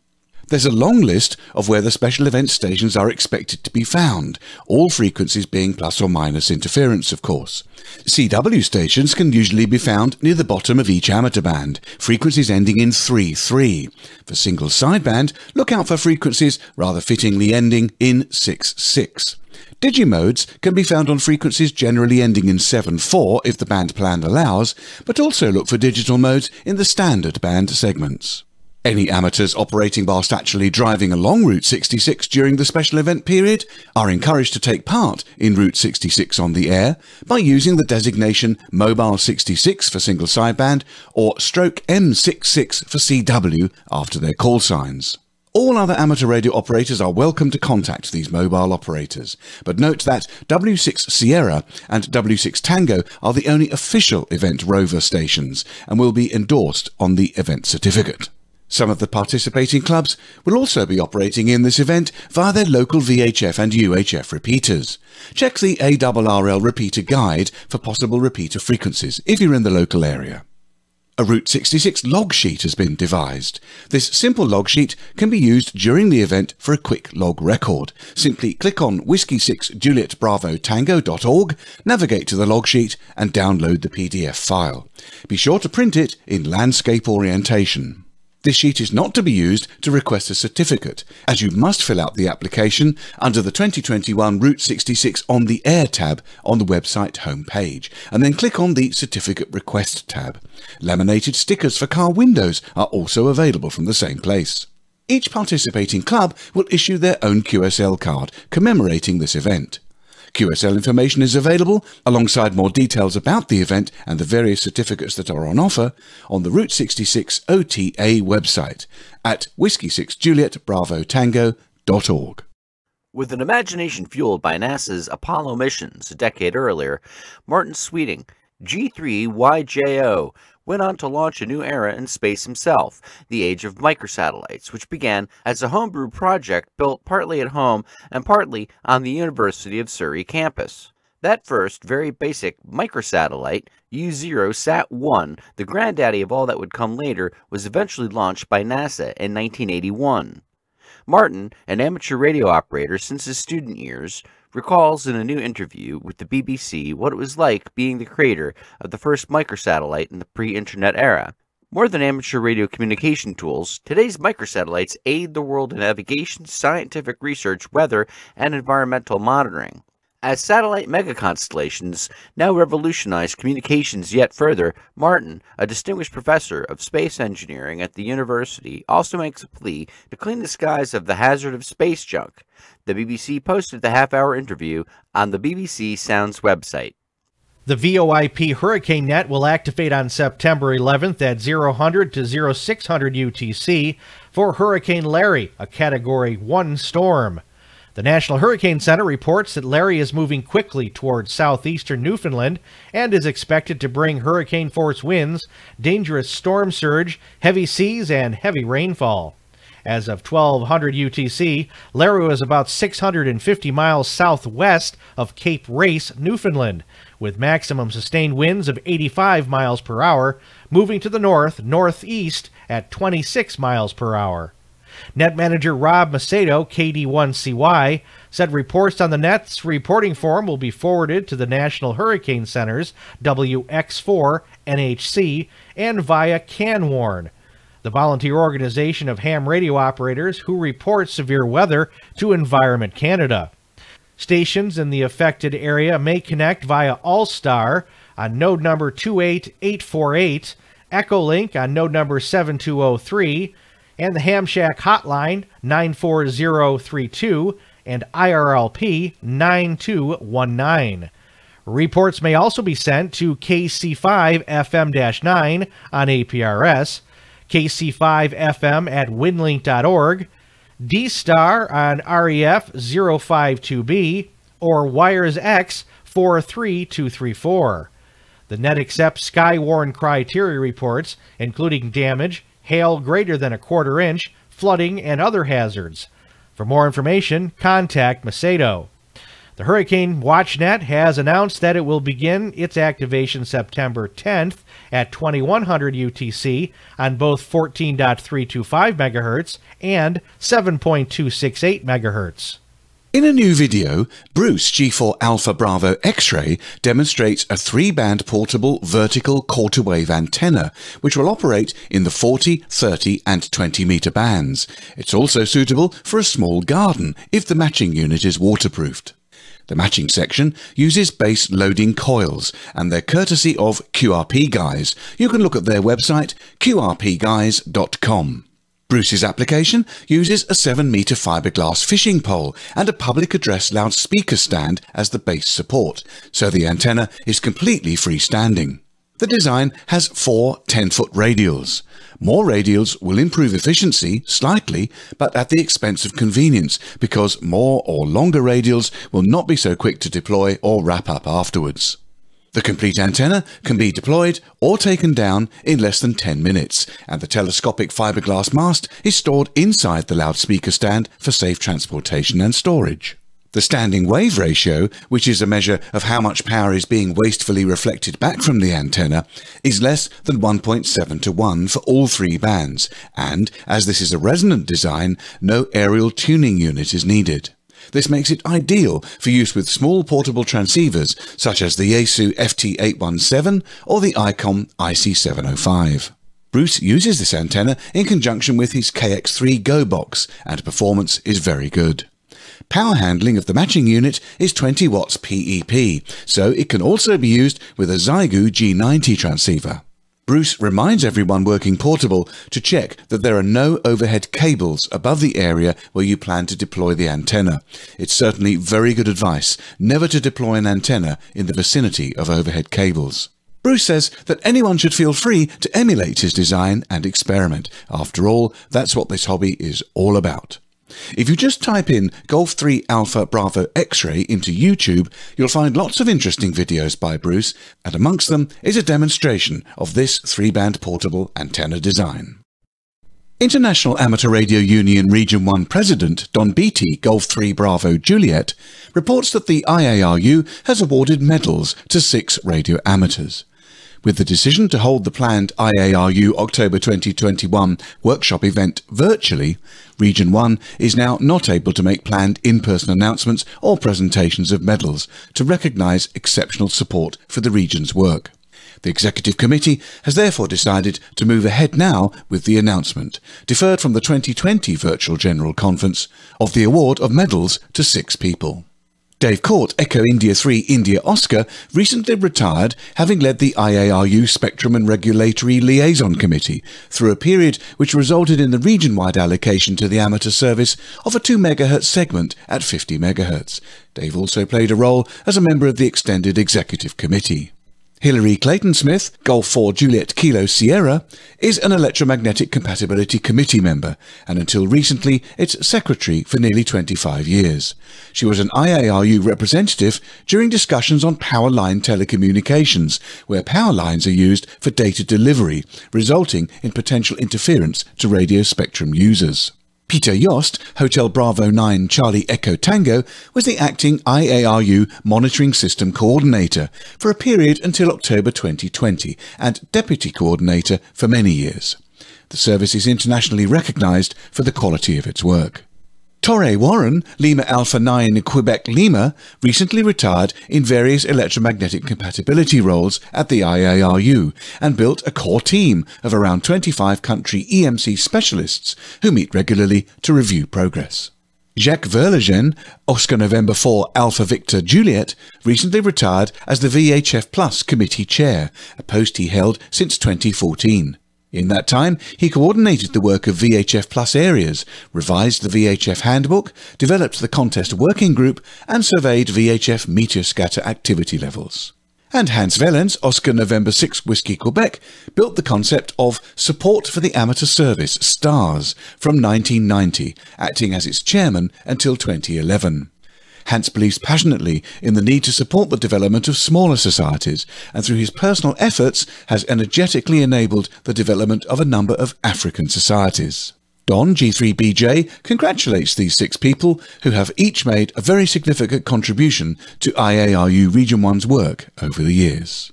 There's a long list of where the special event stations are expected to be found, all frequencies being plus or minus interference, of course. CW stations can usually be found near the bottom of each amateur band, frequencies ending in 3-3. For single sideband, look out for frequencies rather fittingly ending in 6-6. Digimodes can be found on frequencies generally ending in 7-4 if the band plan allows, but also look for digital modes in the standard band segments. Any amateurs operating whilst actually driving along Route 66 during the special event period are encouraged to take part in Route 66 on the air by using the designation Mobile 66 for single sideband or Stroke M66 for CW after their call signs. All other amateur radio operators are welcome to contact these mobile operators, but note that W6 Sierra and W6 Tango are the only official event rover stations and will be endorsed on the event certificate. Some of the participating clubs will also be operating in this event via their local VHF and UHF repeaters. Check the ARRL repeater guide for possible repeater frequencies if you're in the local area. A Route 66 log sheet has been devised. This simple log sheet can be used during the event for a quick log record. Simply click on whiskey6julietbravotango.org, navigate to the log sheet, and download the PDF file. Be sure to print it in landscape orientation. This sheet is not to be used to request a certificate, as you must fill out the application under the 2021 Route 66 on the Air tab on the website homepage, and then click on the Certificate Request tab. Laminated stickers for car windows are also available from the same place. Each participating club will issue their own QSL card commemorating this event. QSL information is available, alongside more details about the event and the various certificates that are on offer, on the Route 66 OTA website at whiskey6julietbravotango.org. With an imagination fueled by NASA's Apollo missions a decade earlier, Martin Sweeting, G3YJO, went on to launch a new era in space himself, the age of microsatellites, which began as a homebrew project built partly at home and partly on the University of Surrey campus. That first, very basic microsatellite, UoSAT 1, the granddaddy of all that would come later, was eventually launched by NASA in 1981. Martin, an amateur radio operator since his student years, recalls in a new interview with the BBC what it was like being the creator of the first microsatellite in the pre internet era. More than amateur radio communication tools, today's microsatellites aid the world in navigation, scientific research, weather, and environmental monitoring. As satellite megaconstellations now revolutionize communications yet further, Martin, a distinguished professor of space engineering at the university, also makes a plea to clean the skies of the hazard of space junk. The BBC posted the half hour interview on the BBC Sounds website. The VoIP Hurricane Net will activate on September 11th at 0100 to 0600 UTC for Hurricane Larry, a Category 1 storm. The National Hurricane Center reports that Larry is moving quickly toward southeastern Newfoundland and is expected to bring hurricane force winds, dangerous storm surge, heavy seas, and heavy rainfall. As of 1200 UTC, Larry was about 650 miles southwest of Cape Race, Newfoundland, with maximum sustained winds of 85 miles per hour, moving to the north northeast at 26 miles per hour. Net manager Rob Macedo, KD1CY, said reports on the net's reporting form will be forwarded to the National Hurricane Center's WX4 NHC and via CanWarn. the volunteer organization of ham radio operators who report severe weather to Environment Canada. Stations in the affected area may connect via All-Star on node number 28848, Echolink on node number 7203, and the Ham Shack hotline 94032 and IRLP 9219. Reports may also be sent to KC5 FM 9 on APRS, KC5 FM at winlink.org, D Star on REF 052B, or Wires X 43234. The net accepts Skywarn criteria reports, including damage, hail greater than a quarter inch, flooding, and other hazards. For more information, contact Macedo. The Hurricane WatchNet has announced that it will begin its activation September 10th at 2100 UTC on both 14.325 MHz and 7.268 MHz. In a new video, Bruce G4 Alpha Bravo X-ray demonstrates a three-band portable vertical quarter-wave antenna which will operate in the 40, 30 and 20 meter bands. It's also suitable for a small garden if the matching unit is waterproofed. The matching section uses base loading coils and they're courtesy of QRP Guys. You can look at their website qrpguys.com. Bruce's application uses a 7 meter fiberglass fishing pole and a public address loudspeaker stand as the base support, so the antenna is completely freestanding. The design has four 10-foot radials. More radials will improve efficiency slightly, but at the expense of convenience, because more or longer radials will not be so quick to deploy or wrap up afterwards. The complete antenna can be deployed or taken down in less than 10 minutes, and the telescopic fiberglass mast is stored inside the loudspeaker stand for safe transportation and storage. The standing wave ratio, which is a measure of how much power is being wastefully reflected back from the antenna, is less than 1.7 to 1 for all three bands, and as this is a resonant design, no aerial tuning unit is needed. This makes it ideal for use with small portable transceivers such as the Yaesu FT817 or the ICOM IC705. Bruce uses this antenna in conjunction with his KX3 Go box and performance is very good. Power handling of the matching unit is 20 watts PEP, so it can also be used with a Xiegu G90 transceiver. Bruce reminds everyone working portable to check that there are no overhead cables above the area where you plan to deploy the antenna. It's certainly very good advice never to deploy an antenna in the vicinity of overhead cables. Bruce says that anyone should feel free to emulate his design and experiment. After all, that's what this hobby is all about. If you just type in Golf 3 Alpha Bravo X-ray into YouTube, you'll find lots of interesting videos by Bruce, and amongst them is a demonstration of this three-band portable antenna design. International Amateur Radio Union Region 1 President Don Beattie, Golf 3 Bravo Juliet, reports that the IARU has awarded medals to six radio amateurs. With the decision to hold the planned IARU October 2021 workshop event virtually, Region 1 is now not able to make planned in-person announcements or presentations of medals to recognise exceptional support for the region's work. The Executive Committee has therefore decided to move ahead now with the announcement, deferred from the 2020 Virtual General Conference, of the award of medals to six people. Dave Court, Echo India 3 India Oscar, recently retired having led the IARU Spectrum and Regulatory Liaison Committee through a period which resulted in the region-wide allocation to the amateur service of a 2 MHz segment at 50 MHz. Dave also played a role as a member of the Extended Executive Committee. Hilary Clayton Smith, Golf 4 Juliet Kilo Sierra, is an Electromagnetic Compatibility Committee member and until recently its secretary for nearly 25 years. She was an IARU representative during discussions on power line telecommunications, where power lines are used for data delivery, resulting in potential interference to radio spectrum users. Peter Jost, Hotel Bravo 9 Charlie Echo Tango, was the acting IARU Monitoring System Coordinator for a period until October 2020 and Deputy Coordinator for many years. The service is internationally recognised for the quality of its work. Torre Warren, Lima Alpha 9 Quebec Lima, recently retired in various electromagnetic compatibility roles at the IARU and built a core team of around 25 country EMC specialists who meet regularly to review progress. Jacques Verleijen, Oscar November 4 Alpha Victor Juliet, recently retired as the VHF Plus Committee Chair, a post he held since 2014. In that time, he coordinated the work of VHF Plus areas, revised the VHF handbook, developed the contest working group, and surveyed VHF meteor scatter activity levels. And Hans Wellens, Oscar November 6 Whiskey Quebec, built the concept of Support for the Amateur Service, STARS, from 1990, acting as its chairman until 2011. Hans believes passionately in the need to support the development of smaller societies, and through his personal efforts has energetically enabled the development of a number of African societies. Don G3BJ congratulates these six people who have each made a very significant contribution to IARU Region 1's work over the years.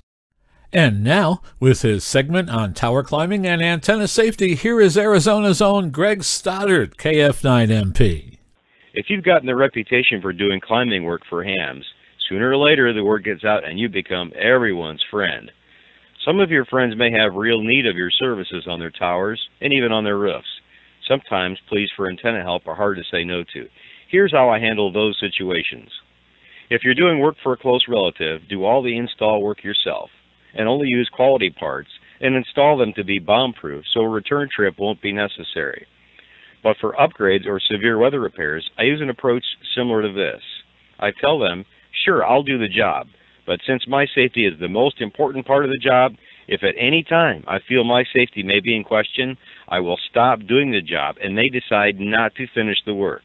And now, with his segment on tower climbing and antenna safety, here is Arizona's own Greg Stoddard, KF9MP. If you've gotten the reputation for doing climbing work for hams, sooner or later the word gets out and you become everyone's friend. Some of your friends may have real need of your services on their towers and even on their roofs. Sometimes pleas for antenna help are hard to say no to. Here's how I handle those situations. If you're doing work for a close relative, do all the install work yourself and only use quality parts and install them to be bomb proof so a return trip won't be necessary. But for upgrades or severe weather repairs, I use an approach similar to this. I tell them, sure, I'll do the job, but since my safety is the most important part of the job, if at any time I feel my safety may be in question, I will stop doing the job and they decide not to finish the work.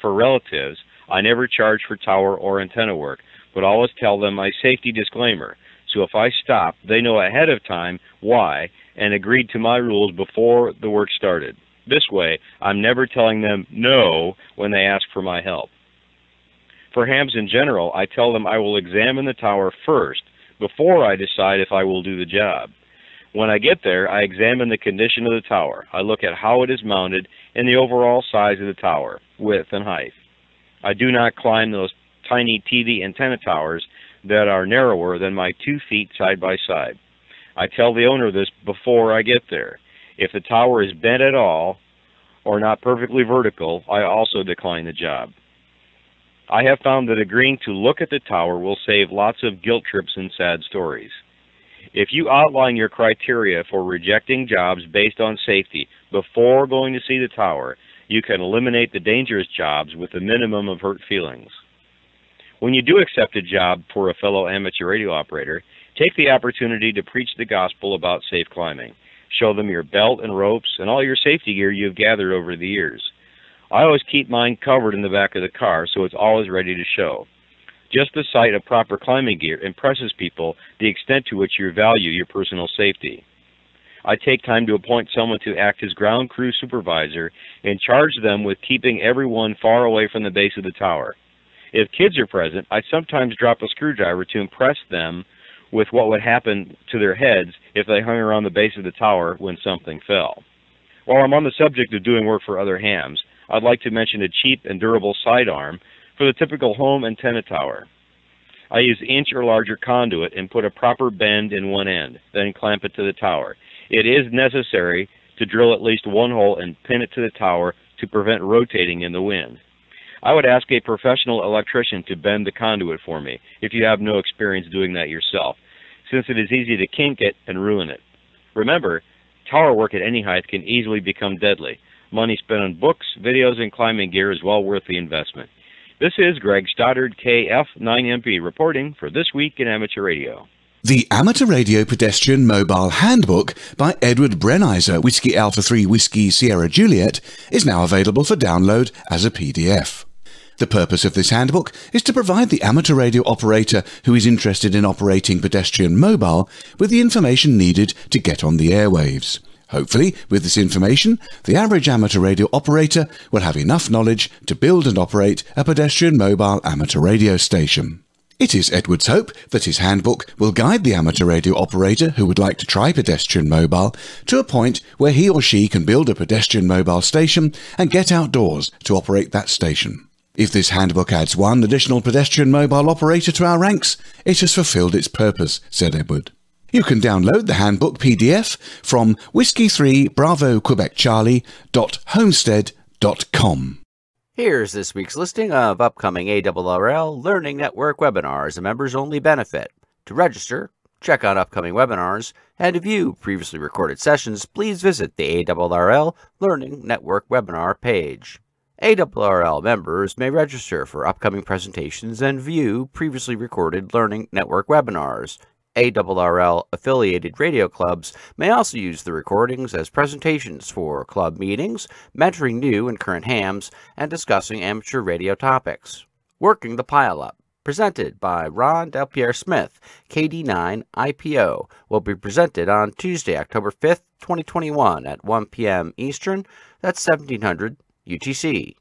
For relatives, I never charge for tower or antenna work, but always tell them my safety disclaimer. So if I stop, they know ahead of time why and agreed to my rules before the work started. This way, I'm never telling them no when they ask for my help. For hams in general, I tell them I will examine the tower first before I decide if I will do the job. When I get there, I examine the condition of the tower. I look at how it is mounted and the overall size of the tower, width and height. I do not climb those tiny TV antenna towers that are narrower than my two feet side by side. I tell the owner this before I get there. If the tower is bent at all or not perfectly vertical, I also decline the job. I have found that agreeing to look at the tower will save lots of guilt trips and sad stories. If you outline your criteria for rejecting jobs based on safety before going to see the tower, you can eliminate the dangerous jobs with a minimum of hurt feelings. When you do accept a job for a fellow amateur radio operator, take the opportunity to preach the gospel about safe climbing. Show them your belt and ropes and all your safety gear you've gathered over the years. I always keep mine covered in the back of the car so it's always ready to show. Just the sight of proper climbing gear impresses people the extent to which you value your personal safety. I take time to appoint someone to act as ground crew supervisor and charge them with keeping everyone far away from the base of the tower. If kids are present, I sometimes drop a screwdriver to impress them with what would happen to their heads if they hung around the base of the tower when something fell. While I'm on the subject of doing work for other hams, I'd like to mention a cheap and durable sidearm for the typical home antenna tower. I use inch or larger conduit and put a proper bend in one end, then clamp it to the tower. It is necessary to drill at least one hole and pin it to the tower to prevent rotating in the wind. I would ask a professional electrician to bend the conduit for me if you have no experience doing that yourself, since it is easy to kink it and ruin it. Remember, tower work at any height can easily become deadly. Money spent on books, videos, and climbing gear is well worth the investment. This is Greg Stoddard, KF9MP, reporting for This Week in Amateur Radio. The Amateur Radio Pedestrian Mobile Handbook by Edward Brenizer, Whiskey Alpha 3 Whiskey Sierra Juliet, is now available for download as a PDF. The purpose of this handbook is to provide the amateur radio operator who is interested in operating pedestrian mobile with the information needed to get on the airwaves. Hopefully, with this information, the average amateur radio operator will have enough knowledge to build and operate a pedestrian mobile amateur radio station. It is Edward's hope that his handbook will guide the amateur radio operator who would like to try pedestrian mobile to a point where he or she can build a pedestrian mobile station and get outdoors to operate that station. If this handbook adds one additional pedestrian mobile operator to our ranks, it has fulfilled its purpose, said Edward. You can download the handbook PDF from Whiskey 3 Bravo Quebec Charlie homestead.com. Here's this week's listing of upcoming ARRL Learning Network webinars, a members only benefit. To register, check out upcoming webinars, and to view previously recorded sessions, please visit the ARRL Learning Network webinar page. ARRL members may register for upcoming presentations and view previously recorded Learning Network webinars. ARRL affiliated radio clubs may also use the recordings as presentations for club meetings, mentoring new and current hams, and discussing amateur radio topics. Working the Pileup, presented by Ron Delpierre Smith, KD9 IPO, will be presented on Tuesday, October 5th, 2021 at 1 p.m. Eastern, that's 1700 UTC.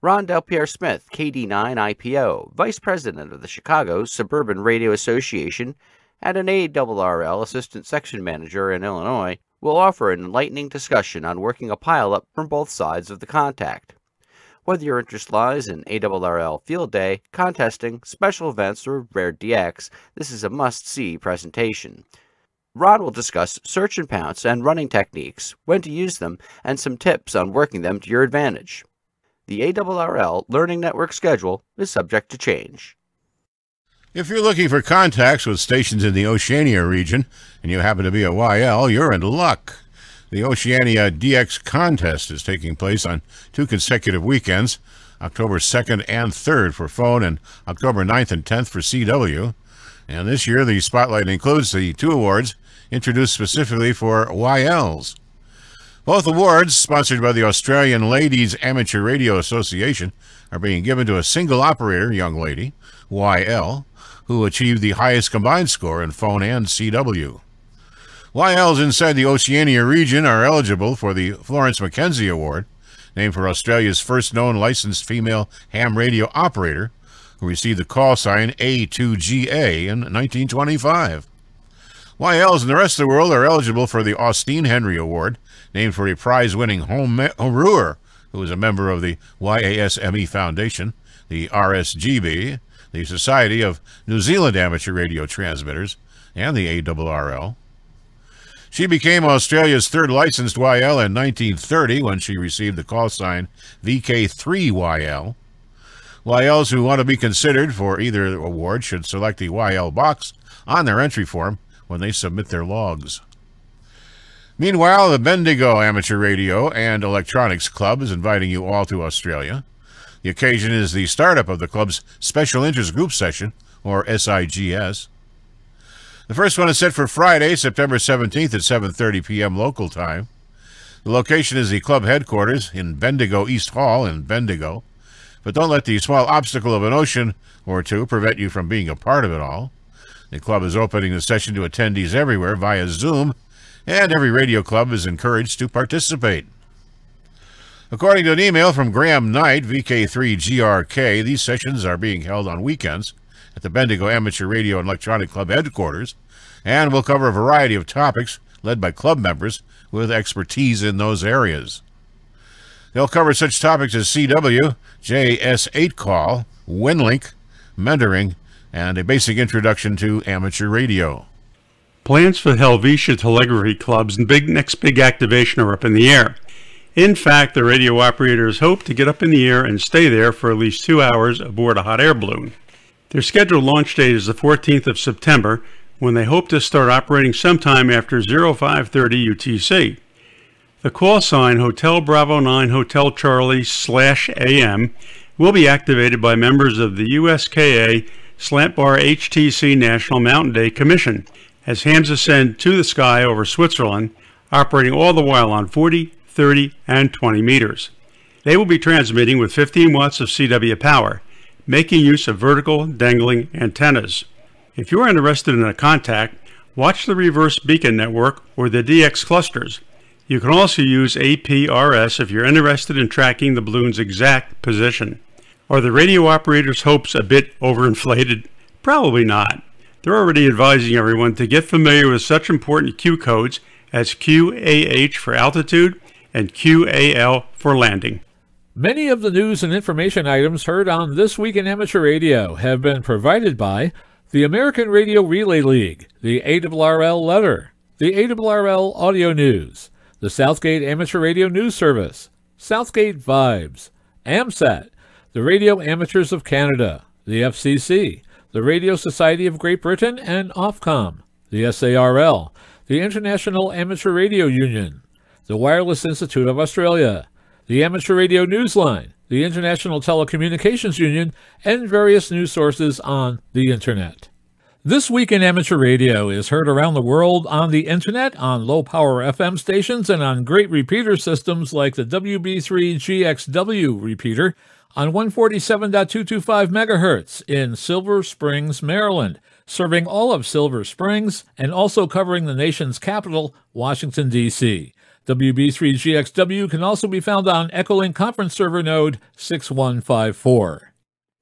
Ron Delpierre Smith, KD9 IPO, Vice President of the Chicago Suburban Radio Association, and an ARRL Assistant Section Manager in Illinois, will offer an enlightening discussion on working a pileup from both sides of the contact. Whether your interest lies in ARRL Field Day, contesting, special events, or Rare DX, this is a must-see presentation. Ron will discuss search and pounce and running techniques, when to use them, and some tips on working them to your advantage. The ARRL Learning Network schedule is subject to change. If you're looking for contacts with stations in the Oceania region and you happen to be a YL, you're in luck. The Oceania DX contest is taking place on two consecutive weekends, October 2nd and 3rd for phone and October 9th and 10th for CW. And this year the spotlight includes the two awards introduced specifically for YLs. Both awards, sponsored by the Australian Ladies Amateur Radio Association, are being given to a single operator, young lady, YL, who achieved the highest combined score in phone and CW. YLs inside the Oceania region are eligible for the Florence McKenzie Award, named for Australia's first known licensed female ham radio operator, who received the call sign A2GA in 1925. YLs in the rest of the world are eligible for the Austine Henry Award, named for a prize winning home homebrewer who is a member of the YASME Foundation, the RSGB, the Society of New Zealand Amateur Radio Transmitters, and the ARRL. She became Australia's third licensed YL in 1930 when she received the call sign VK3YL. YLs who want to be considered for either award should select the YL box on their entry form when they submit their logs. Meanwhile, the Bendigo Amateur Radio and Electronics Club is inviting you all to Australia. The occasion is the startup of the club's Special Interest Group Session, or SIGS. The first one is set for Friday, September 17th at 7.30 p.m. local time. The location is the club headquarters in Bendigo East Hall in Bendigo. But don't let the small obstacle of an ocean or two prevent you from being a part of it all. The club is opening the session to attendees everywhere via Zoom, and every radio club is encouraged to participate. According to an email from Graham Knight, VK3GRK, these sessions are being held on weekends at the Bendigo Amateur Radio and Electronic Club headquarters and will cover a variety of topics led by club members with expertise in those areas. They'll cover such topics as CW, JS8Call, WinLink, mentoring, and a basic introduction to amateur radio. Plans for Helvetia Telegraphy Club's big next big activation are up in the air. In fact, the radio operators hope to get up in the air and stay there for at least two hours aboard a hot air balloon. Their scheduled launch date is the 14th of September, when they hope to start operating sometime after 0530 UTC. The call sign Hotel Bravo 9 Hotel Charlie slash AM will be activated by members of the USKA Slant Bar HTC National Mountain Day Commission as hams ascend to the sky over Switzerland, operating all the while on 40, 30, and 20 meters. They will be transmitting with 15 watts of CW power, making use of vertical dangling antennas. If you are interested in a contact, watch the Reverse Beacon Network or the DX clusters. You can also use APRS if you're interested in tracking the balloon's exact position. Are the radio operator's hopes a bit overinflated? Probably not. They're already advising everyone to get familiar with such important Q codes as QAH for altitude and QAL for landing. Many of the news and information items heard on This Week in Amateur Radio have been provided by the American Radio Relay League, the ARRL Letter, the ARRL Audio News, the Southgate Amateur Radio News Service, Southgate Vibes, AMSAT, the Radio Amateurs of Canada, the FCC, the Radio Society of Great Britain, and Ofcom, the SARL, the International Amateur Radio Union, the Wireless Institute of Australia, the Amateur Radio Newsline, the International Telecommunications Union, and various news sources on the Internet. This Week in Amateur Radio is heard around the world on the Internet, on low power FM stations, and on great repeater systems like the WB3GXW repeater on 147.225 MHz in Silver Springs, Maryland, serving all of Silver Springs and also covering the nation's capital, Washington, D.C. WB3GXW can also be found on Echolink Conference Server Node 6154.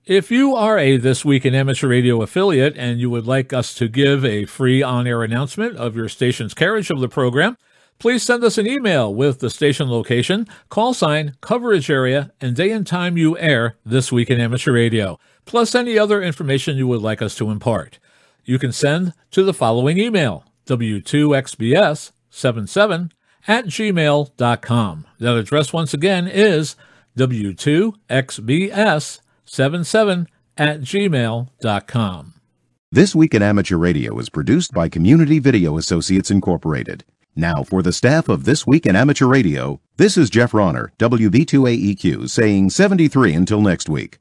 If you are a This Week in Amateur Radio affiliate and you would like us to give a free on air announcement of your station's carriage of the program, please send us an email with the station location, call sign, coverage area, and day and time you air This Week in Amateur Radio, plus any other information you would like us to impart. You can send to the following email w2xbs77 at gmail.com. That address once again is w2xbs77 at gmail.com. This Week in Amateur Radio is produced by Community Video Associates Incorporated. Now, for the staff of This Week in Amateur Radio, this is Jeff Ronner, WB2AEQ, saying 73 until next week.